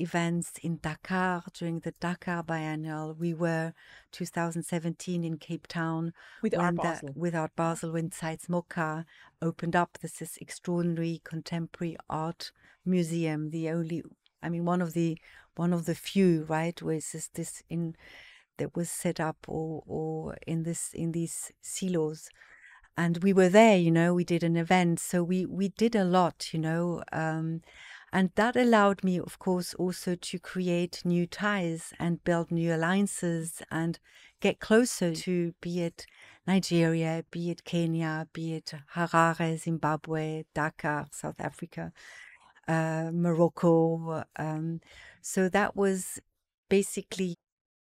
events in Dakar during the Dakar Biennial. We were 2017 in Cape Town with Art Basel. with Art Basel when Zeitz MoCA opened up this, this extraordinary contemporary art museum. The only, I mean, one of the one of the few, right? Was this this in that was set up or or in this in these silos. And we were there you know we did an event so we we did a lot you know um, and that allowed me of course also to create new ties and build new alliances and get closer to be it nigeria be it kenya be it harare zimbabwe dakar south africa uh, morocco um, so that was basically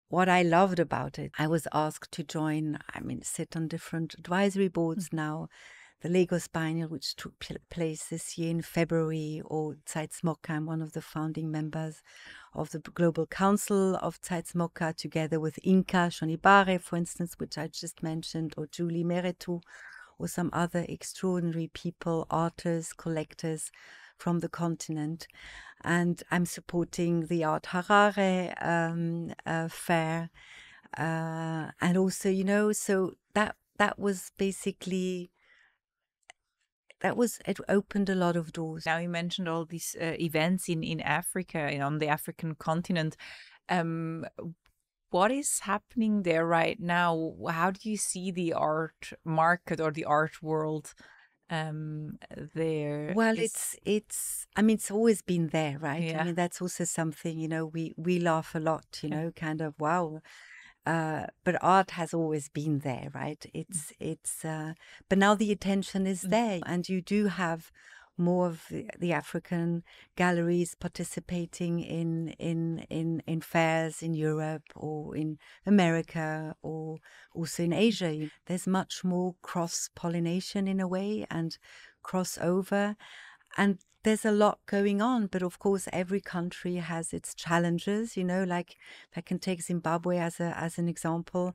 what I loved about it, I was asked to join, I mean, sit on different advisory boards mm-hmm. now. The Lagos Biennial, which took place this year in February, or Zeitz MoCA, I'm one of the founding members of the Global Council of Zeitz MoCA, together with Yinka Shonibare, for instance, which I just mentioned, or Julie Mehretu, or some other extraordinary people, artists, collectors from the continent. And I'm supporting the Art Harare um, uh, fair. Uh, and also, you know, so that that was basically that was it opened a lot of doors now you mentioned all these uh, events in in africa on the african continent Um, what is happening there right now? How do you see the art market or the art world um there? Well, Is it's it's I mean it's always been there, right? I mean that's also something, you know, we we laugh a lot, you know, kind of wow. Uh, but art has always been there, right? It's it's uh, but now the attention is Mm. there, and you do have more of the, the African galleries participating in in in in fairs in Europe or in America or also in Asia. There's much more cross pollination in a way and crossover, and there's a lot going on. But of course, every country has its challenges. You know, like if I can take Zimbabwe as a as an example.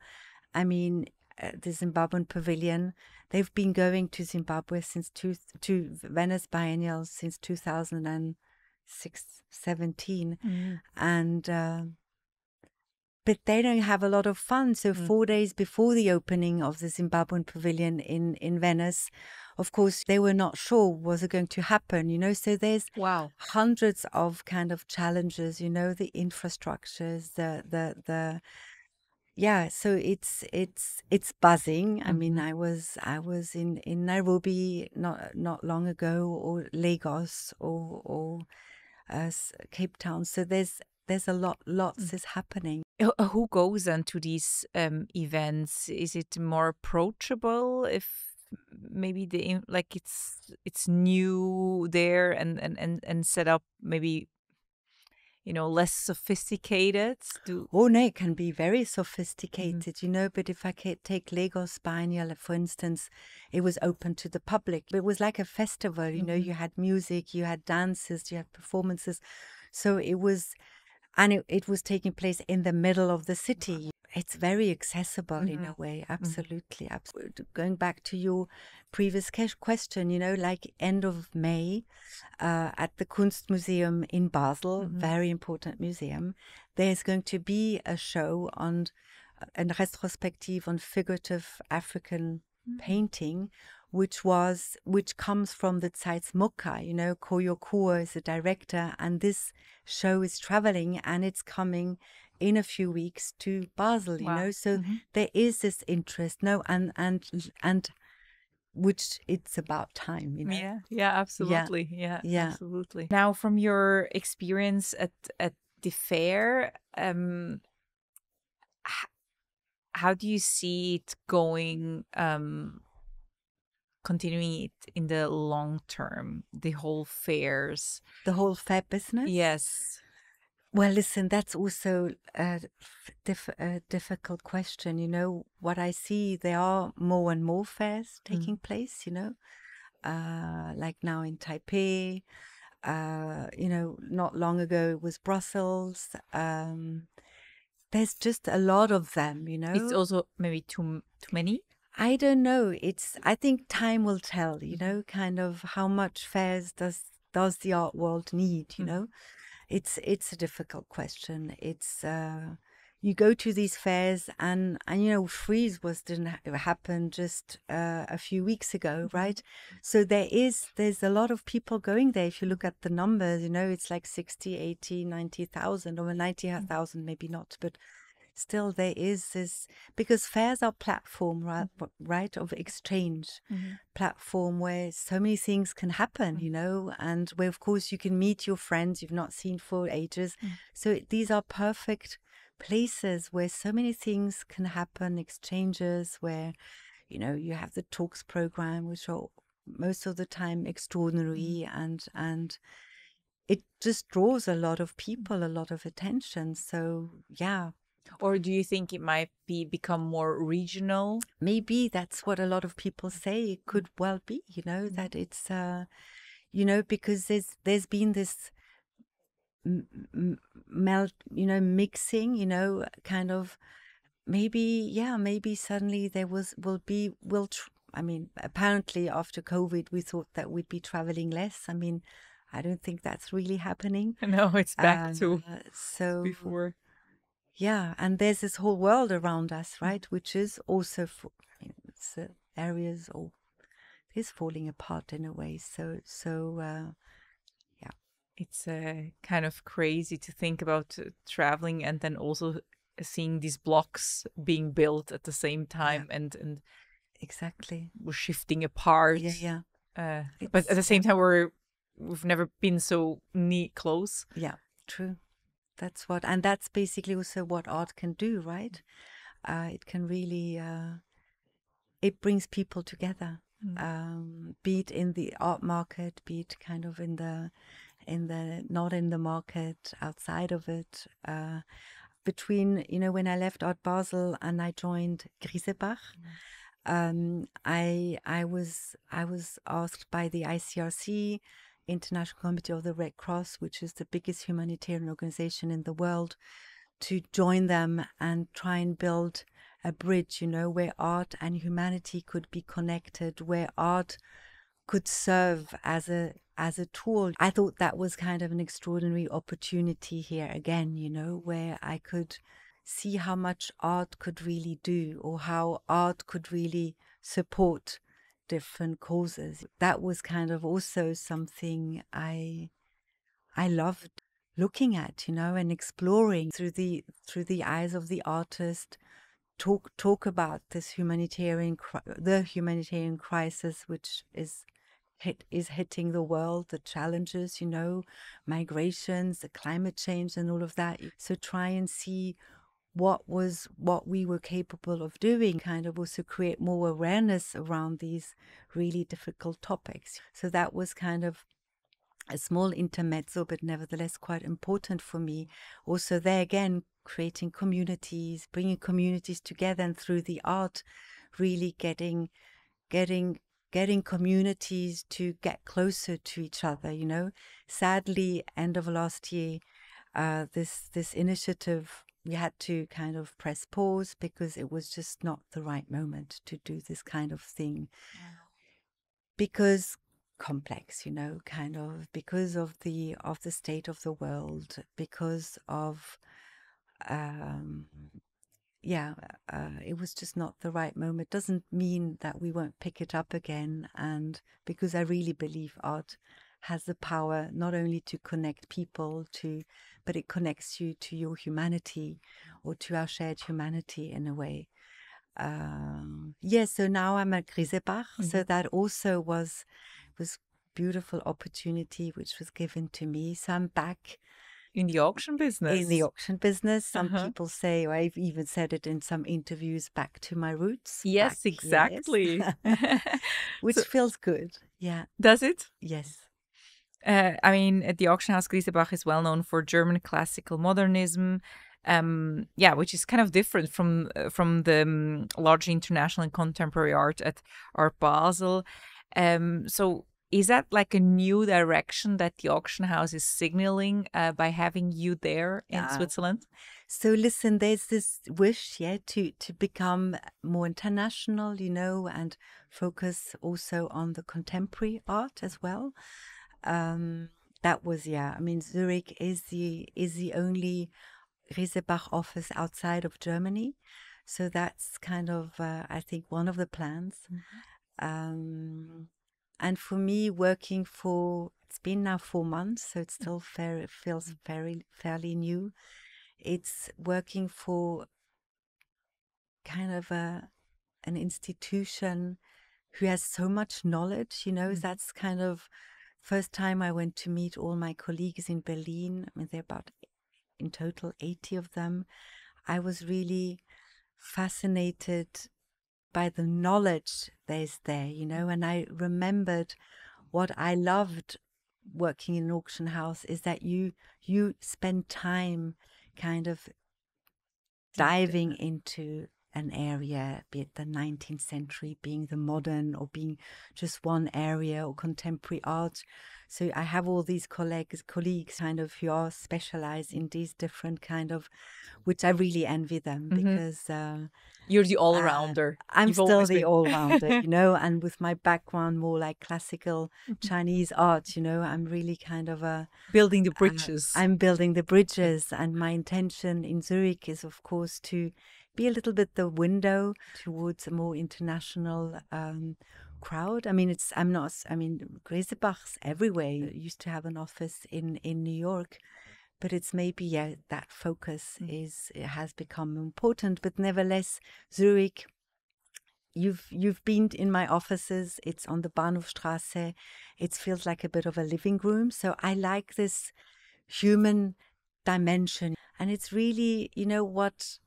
I mean, the Zimbabwean Pavilion. They've been going to Zimbabwe since two to Venice Biennial since 2006, 17, Mm. and uh, but they don't have a lot of fun. So Mm. four days before the opening of the Zimbabwean Pavilion in in Venice, of course they were not sure was it going to happen. You know, so there's Wow. hundreds of kind of challenges. You know, the infrastructures, the the the yeah so it's it's it's buzzing i mean Mhm. i was i was in in nairobi not not long ago or lagos or or uh, cape town so there's there's a lot lots is happening Who uh, goes then to these um events? Is it more approachable if maybe the like it's it's new there and and and and set up maybe you know less sophisticated? Do oh no it can be very Mhm. sophisticated you know but if i take lagos biennial for instance it was open to the public it was like a festival you know Mhm. you had music you had dances you had performances so it was and it, it was taking place in the middle of the city. It's very accessible in a Mhm. way, Mhm. absolutely. Absolutely. Going back to your previous question, you know, like end of May uh, at the Kunstmuseum in Basel, Mhm. very important museum, there's going to be a show on a retrospective on figurative African Mm. painting, which was which comes from the Zeitz MoCA, you know, Koyo Kouoh is the director, and this show is traveling and it's coming in a few weeks to Basel, you Wow. know. So Mhm. there is this interest, no, and and and which it's about time, you know. Yeah, yeah, absolutely. Yeah, Yeah. absolutely. Now, from your experience at at the fair, um, how do you see it going? Um, continuing it in the long term, the whole fairs. The whole fair business. Yes. Well, listen, that's also a, diff- a difficult question. You know, what I see, there are more and more fairs taking place, you know, uh, like now in Taipei. Uh, you know, not long ago it was Brussels. Um, there's just a lot of them, you know. It's also maybe too too many. I don't know. It's, I think time will tell, you Mhm. know, kind of how much fairs does does the art world need, you Mhm. know? It's it's a difficult question. It's uh you go to these fairs and and you know Frieze was didn't ha- happen just uh, a few weeks ago Mhm. right so there is there's a lot of people going there if you look at the numbers you know it's like 60 80 90,000 or 90,000 maybe not but still there is this because fairs are platform right right of exchange Mhm. platform where so many things can happen, you know, and where, of course, you can meet your friends you've not seen for ages. Mm. So these are perfect places where so many things can happen, exchanges where, you know, you have the talks program, which are most of the time extraordinary and, and, it just draws a lot of people, a lot of attention. So, yeah, Or do you think it might be become more regional? maybe that's what a lot of people say it could well be you know Mhm. that it's uh you know because there's there's been this m- m- melt you know mixing you know kind of maybe yeah maybe suddenly there was will be will tr- i mean apparently after covid we thought that we'd be traveling less i mean i don't think that's really happening [LAUGHS] No, it's back to Uh, [LAUGHS] so before. Yeah, and there's this whole world around us, right? Which is also, f- I mean, it's uh, areas or is falling apart in a way. So, so uh, yeah, it's uh, kind of crazy to think about uh, traveling and then also seeing these blocks being built at the same time yeah. and and exactly we're shifting apart yeah yeah uh, but at the same time we're we've never been so neat close yeah true that's what and that's basically also what art can do right uh, it can really uh, it brings people together mm. um, be it in the art market be it kind of in the in the not in the market outside of it uh, between you know when i left art basel and i joined grisebach mm. um, i i was i was asked by the icrc international committee of the red cross which is the biggest humanitarian organization in the world to join them and try and build a bridge, you know, where art and humanity could be connected, where art could serve as a as a tool. I thought that was kind of an extraordinary opportunity here again, you know, where I could see how much art could really do or how art could really support different causes. That was kind of also something I I loved looking at, you know, and exploring through the through the eyes of the artist. Talk talk about this humanitarian the humanitarian crisis, which is hit is hitting the world, the challenges, you know, migrations, the climate change, and all of that. So try and see what was what we were capable of doing kind of also create more awareness around these really difficult topics so that was kind of a small intermezzo, but nevertheless quite important for me. Also, there again, creating communities, bringing communities together, and through the art, really getting, getting, getting communities to get closer to each other. You know, sadly, end of last year, uh, this this initiative we had to kind of press pause because it was just not the right moment to do this kind of thing. Because complex you know kind of because of the of the state of the world because of um yeah uh, it was just not the right moment. Doesn't mean that we won't pick it up again and because i really believe art has the power not only to connect people to but it connects you to your humanity or to our shared humanity in a way um yes yeah, so now i'm at grisebach mm-hmm. so that also was was beautiful opportunity which was given to me. So I'm back in the auction business. In the auction business. Some uh-huh. people say, or I've even said it in some interviews, back to my roots. Yes, back, exactly. Yes. [LAUGHS] [LAUGHS] which so, feels good. Yeah. Does it? Yes. Uh, I mean, the auction house Grisebach is well known for German classical modernism. Um, yeah, which is kind of different from uh, from the um, large international and contemporary art at Art Basel. Um, so is that like a new direction that the auction house is signaling uh, by having you there in yeah. Switzerland? So listen, there's this wish, yeah, to to become more international, you know, and focus also on the contemporary art as well. Um, that was, yeah. I mean, Zurich is the is the only Grisebach office outside of Germany, so that's kind of, uh, I think, one of the plans. Mm-hmm. Um, and for me, working for it's been now four months, so it still fair, feels very fairly new. It's working for kind of a an institution who has so much knowledge. You know, mm-hmm. that's kind of first time I went to meet all my colleagues in Berlin. I mean, there are about in total eighty of them. I was really fascinated by the knowledge there's there, you know. And I remembered what I loved working in an auction house is that you you spend time kind of diving into an area, be it the 19th century, being the modern, or being just one area, or contemporary art. So I have all these colleagues, colleagues, kind of who are specialized in these different kind of, which I really envy them mm-hmm. because uh, you're the all rounder. Uh, I'm You've still the all rounder, you [LAUGHS] know, and with my background more like classical mm-hmm. Chinese art, you know, I'm really kind of a building the uh, bridges. Uh, I'm building the bridges, and my intention in Zurich is, of course, to be a little bit the window towards a more international um, crowd. I mean, it's I'm not. I mean, Grisebach's everywhere. You used to have an office in in New York, but it's maybe yeah that focus mm. is has become important. But nevertheless, Zurich. You've you've been in my offices. It's on the Bahnhofstrasse. It feels like a bit of a living room. So I like this human dimension, and it's really you know what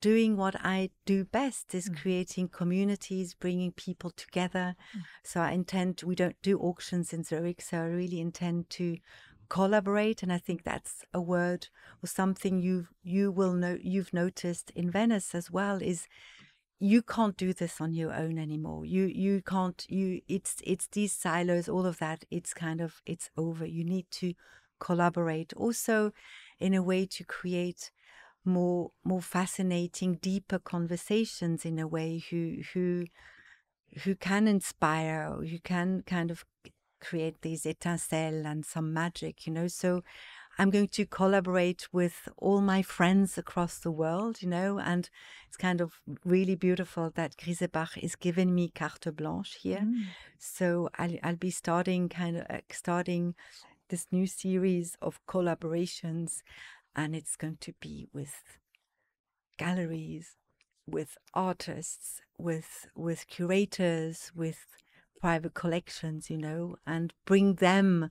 doing what I do best is mm. creating communities, bringing people together. Mm. So I intend, we don't do auctions in Zurich, so I really intend to collaborate. And I think that's a word or something you you will know you've noticed in Venice as well is you can't do this on your own anymore. You you can't you it's it's these silos, all of that, it's kind of it's over. You need to collaborate also in a way to create more more fascinating, deeper conversations in a way who who who can inspire, who can kind of create these étincelles and some magic, you know. So I'm going to collaborate with all my friends across the world, you know, and it's kind of really beautiful that Grisebach is giving me carte blanche here. Mm. So I'll, I'll be starting kind of uh, starting this new series of collaborations and it's going to be with galleries with artists with with curators with private collections you know and bring them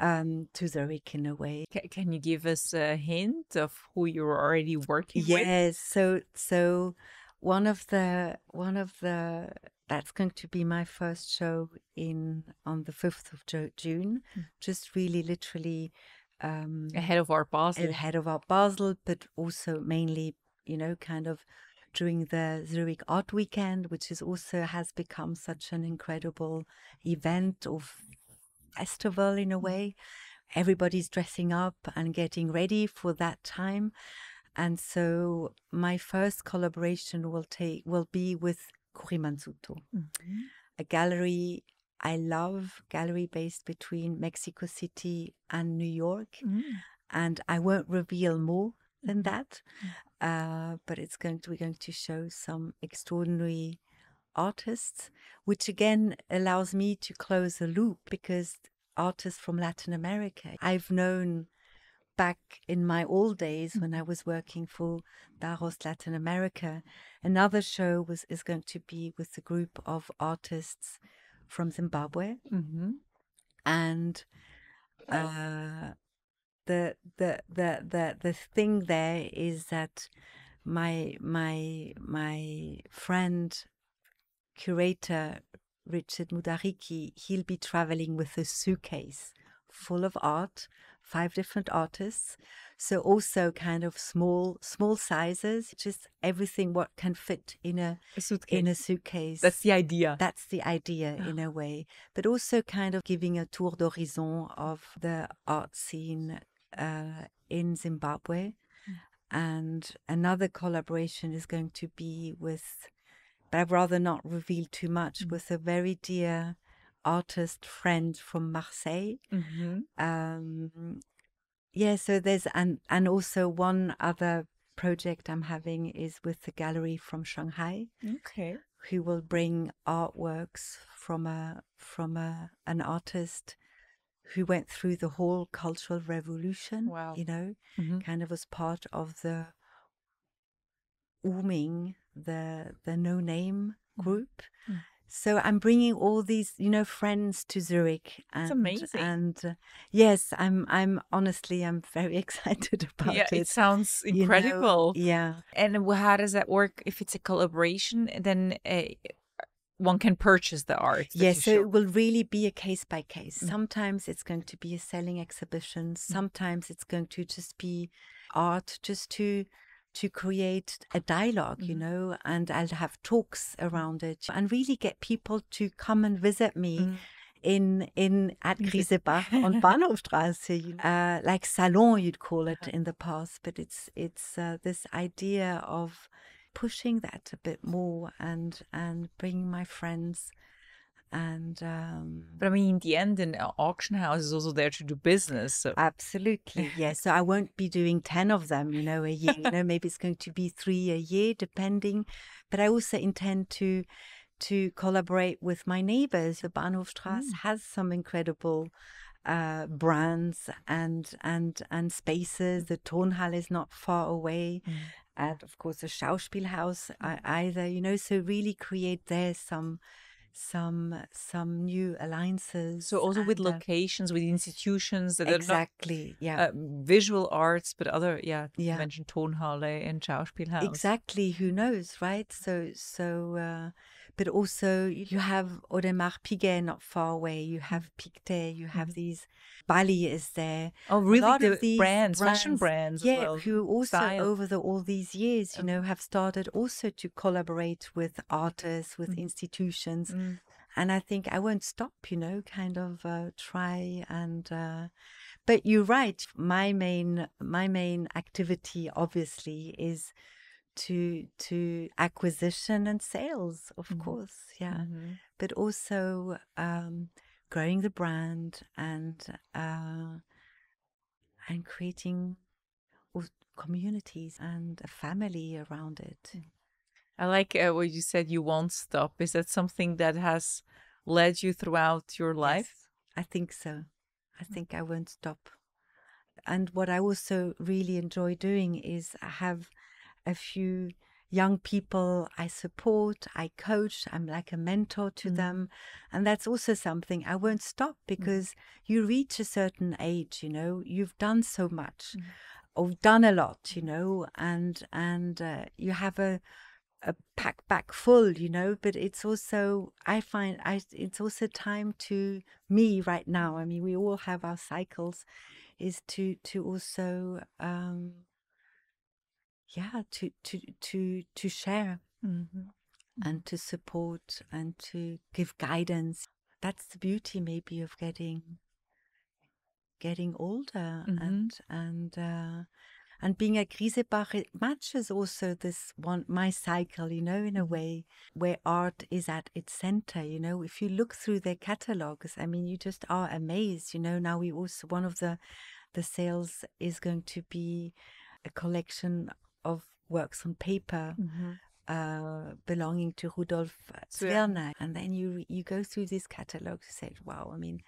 um, to Zurich in a way. Can you give us a hint of who you're already working yes, with? Yes, so so one of the one of the that's going to be my first show in on the fifth of June. Mm. Just really, literally um, ahead of our Basel. Ahead of our Basel, but also mainly, you know, kind of during the Zurich Art Weekend, which is also has become such an incredible event or festival in a mm. way. Everybody's dressing up and getting ready for that time. And so my first collaboration will take will be with Kurimanzutto, mm-hmm. a gallery I love gallery based between Mexico City and New York. Mm. And I won't reveal more than mm-hmm. that. Mm. Uh, but it's going to, we're going to show some extraordinary artists, which again allows me to close a loop because artists from Latin America I've known back in my old days when I was working for Daros Latin America. Another show was is going to be with a group of artists from Zimbabwe, mm-hmm. and uh, the the the the the thing there is that my my my friend curator Richard Mudariki he'll be traveling with a suitcase full of art, five different artists, so also kind of small small sizes, just everything what can fit in a, a suitcase. in a suitcase. That's the idea. That's the idea in [GASPS] a way, but also kind of giving a tour d'horizon of the art scene uh, in Zimbabwe. Mm. And another collaboration is going to be with, but I'd rather not reveal too much, mm. with a very dear artist friend from Marseille. Mm-hmm. Um, yeah, so there's and and also one other project I'm having is with the gallery from Shanghai. Okay. Who will bring artworks from a from a an artist who went through the whole cultural revolution. Wow. You know, mm-hmm. kind of as part of the Wuming, the the no name mm-hmm. group. Mm-hmm. So I'm bringing all these, you know, friends to Zurich. And, That's amazing. And uh, yes, I'm, I'm honestly, I'm very [LAUGHS] excited about yeah, it. it sounds incredible. You know? Yeah. And how does that work? If it's a collaboration, then uh, one can purchase the art. Yes, so it will really be a case by case. Mm. Sometimes it's going to be a selling exhibition. Mm. Sometimes it's going to just be art, just to to create a dialog mm-hmm. you know, and I'll have talks around it and really get people to come and visit me. Mm. In in at Grisebach on [LAUGHS] Bahnhofstrasse, uh, like salon you'd call it uh-huh. in the past, but it's it's uh, this idea of pushing that a bit more and and bringing my friends and um, but i mean in the end an auction house is also there to do business so. absolutely yes so i won't be doing 10 of them you know a year you know maybe it's going to be three a year depending but i also intend to to collaborate with my neighbors. The Bahnhofstrasse mm. has some incredible uh, brands and and and spaces. The Tonhalle is not far away, mm. and of course the Schauspielhaus uh, either. You know, so really create there some some some new alliances. So also with uh, locations, with institutions that exactly, not, yeah, uh, visual arts, but other, yeah, yeah. You mentioned Tonhalle and Schauspielhaus. Exactly, who knows, right? So so. Uh, but also you have Audemars Piguet not far away. You have Pictet. You have mm-hmm. these. Bally is there. Oh, really? the brands, brands, fashion brands. Yeah, well. who also Style. over the all these years, you know, have started also to collaborate with artists, with mm. institutions. Mm. And I think I won't stop, you know, kind of uh, try and. Uh, but you're right. My main my main activity, obviously, is to to acquisition and sales, of mm-hmm. course, yeah, mm-hmm. but also um, growing the brand and uh, and creating communities and a family around it. Mm. I like uh, what you said. You won't stop. Is that something that has led you throughout your life? Yes, I think so. I mm. think I won't stop. And what I also really enjoy doing is I have a few young people I support, I coach, I'm like a mentor to mm. them. And that's also something I won't stop mm. because mm. you reach a certain age, you know, you've done so much mm. or done a lot, you know, and and uh, you have a a pack back full, you know, but it's also I find I it's also time to me right now. I mean, we all have our cycles is to to also um yeah to to to to share mm-hmm. and to support and to give guidance that's the beauty maybe of getting getting older mm-hmm. and and uh, and being a Grisebach it matches also this one my cycle you know in a mm-hmm. way where art is at its center you know if you look through their catalogs i mean you just are amazed you know now we also one of the the sales is going to be a collection of works on paper mm-hmm. uh, belonging to Rudolf Zwirner. And then you you go through this catalog to say, wow, I mean,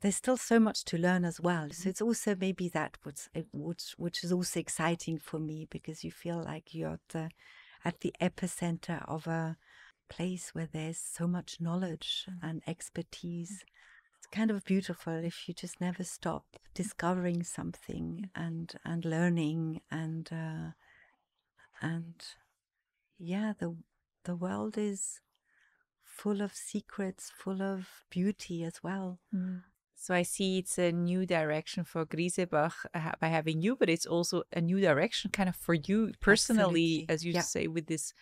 there's still so much to learn as well. So mm-hmm. it's also maybe that what's which which is also exciting for me because you feel like you're at the, at the epicenter of a place where there's so much knowledge mm-hmm. and expertise. It's kind of beautiful if you just never stop discovering something and and learning and uh, and yeah the the world is full of secrets full of beauty as well mm. so i see it's a new direction for grisebach uh, by having you but it's also a new direction kind of for you personally Absolutely. as you yeah. say with this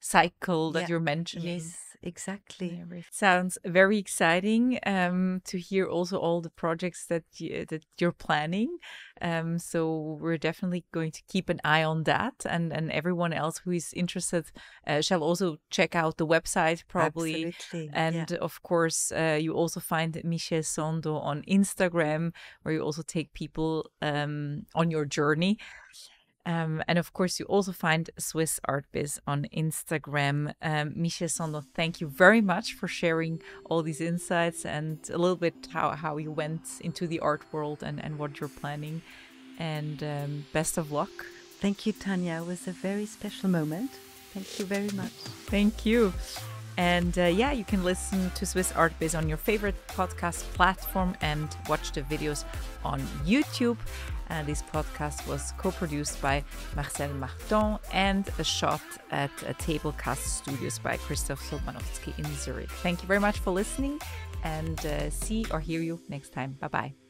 cycle that yeah. you're mentioning yes exactly. Sounds very exciting um, to hear also all the projects that you, that you're planning. Um, so we're definitely going to keep an eye on that, and and everyone else who is interested uh, shall also check out the website probably. Absolutely. And yeah. of course, uh, you also find Michèle Sandoz on Instagram, where you also take people um, on your journey. Um, and of course, you also find Swizz Art Biz on Instagram. Um, Michèle Sandoz, thank you very much for sharing all these insights and a little bit how, how you went into the art world and, and what you're planning. And um, best of luck. Thank you, Tanya. It was a very special moment. Thank you very much. Thank you. And uh, yeah, you can listen to Swizz Art Biz on your favorite podcast platform and watch the videos on YouTube. Uh, this podcast was co produced by Marcel Martin and a shot at a Tablecast Studios by Christoph Solmanowski in Zurich. Thank you very much for listening and uh, see or hear you next time. Bye bye.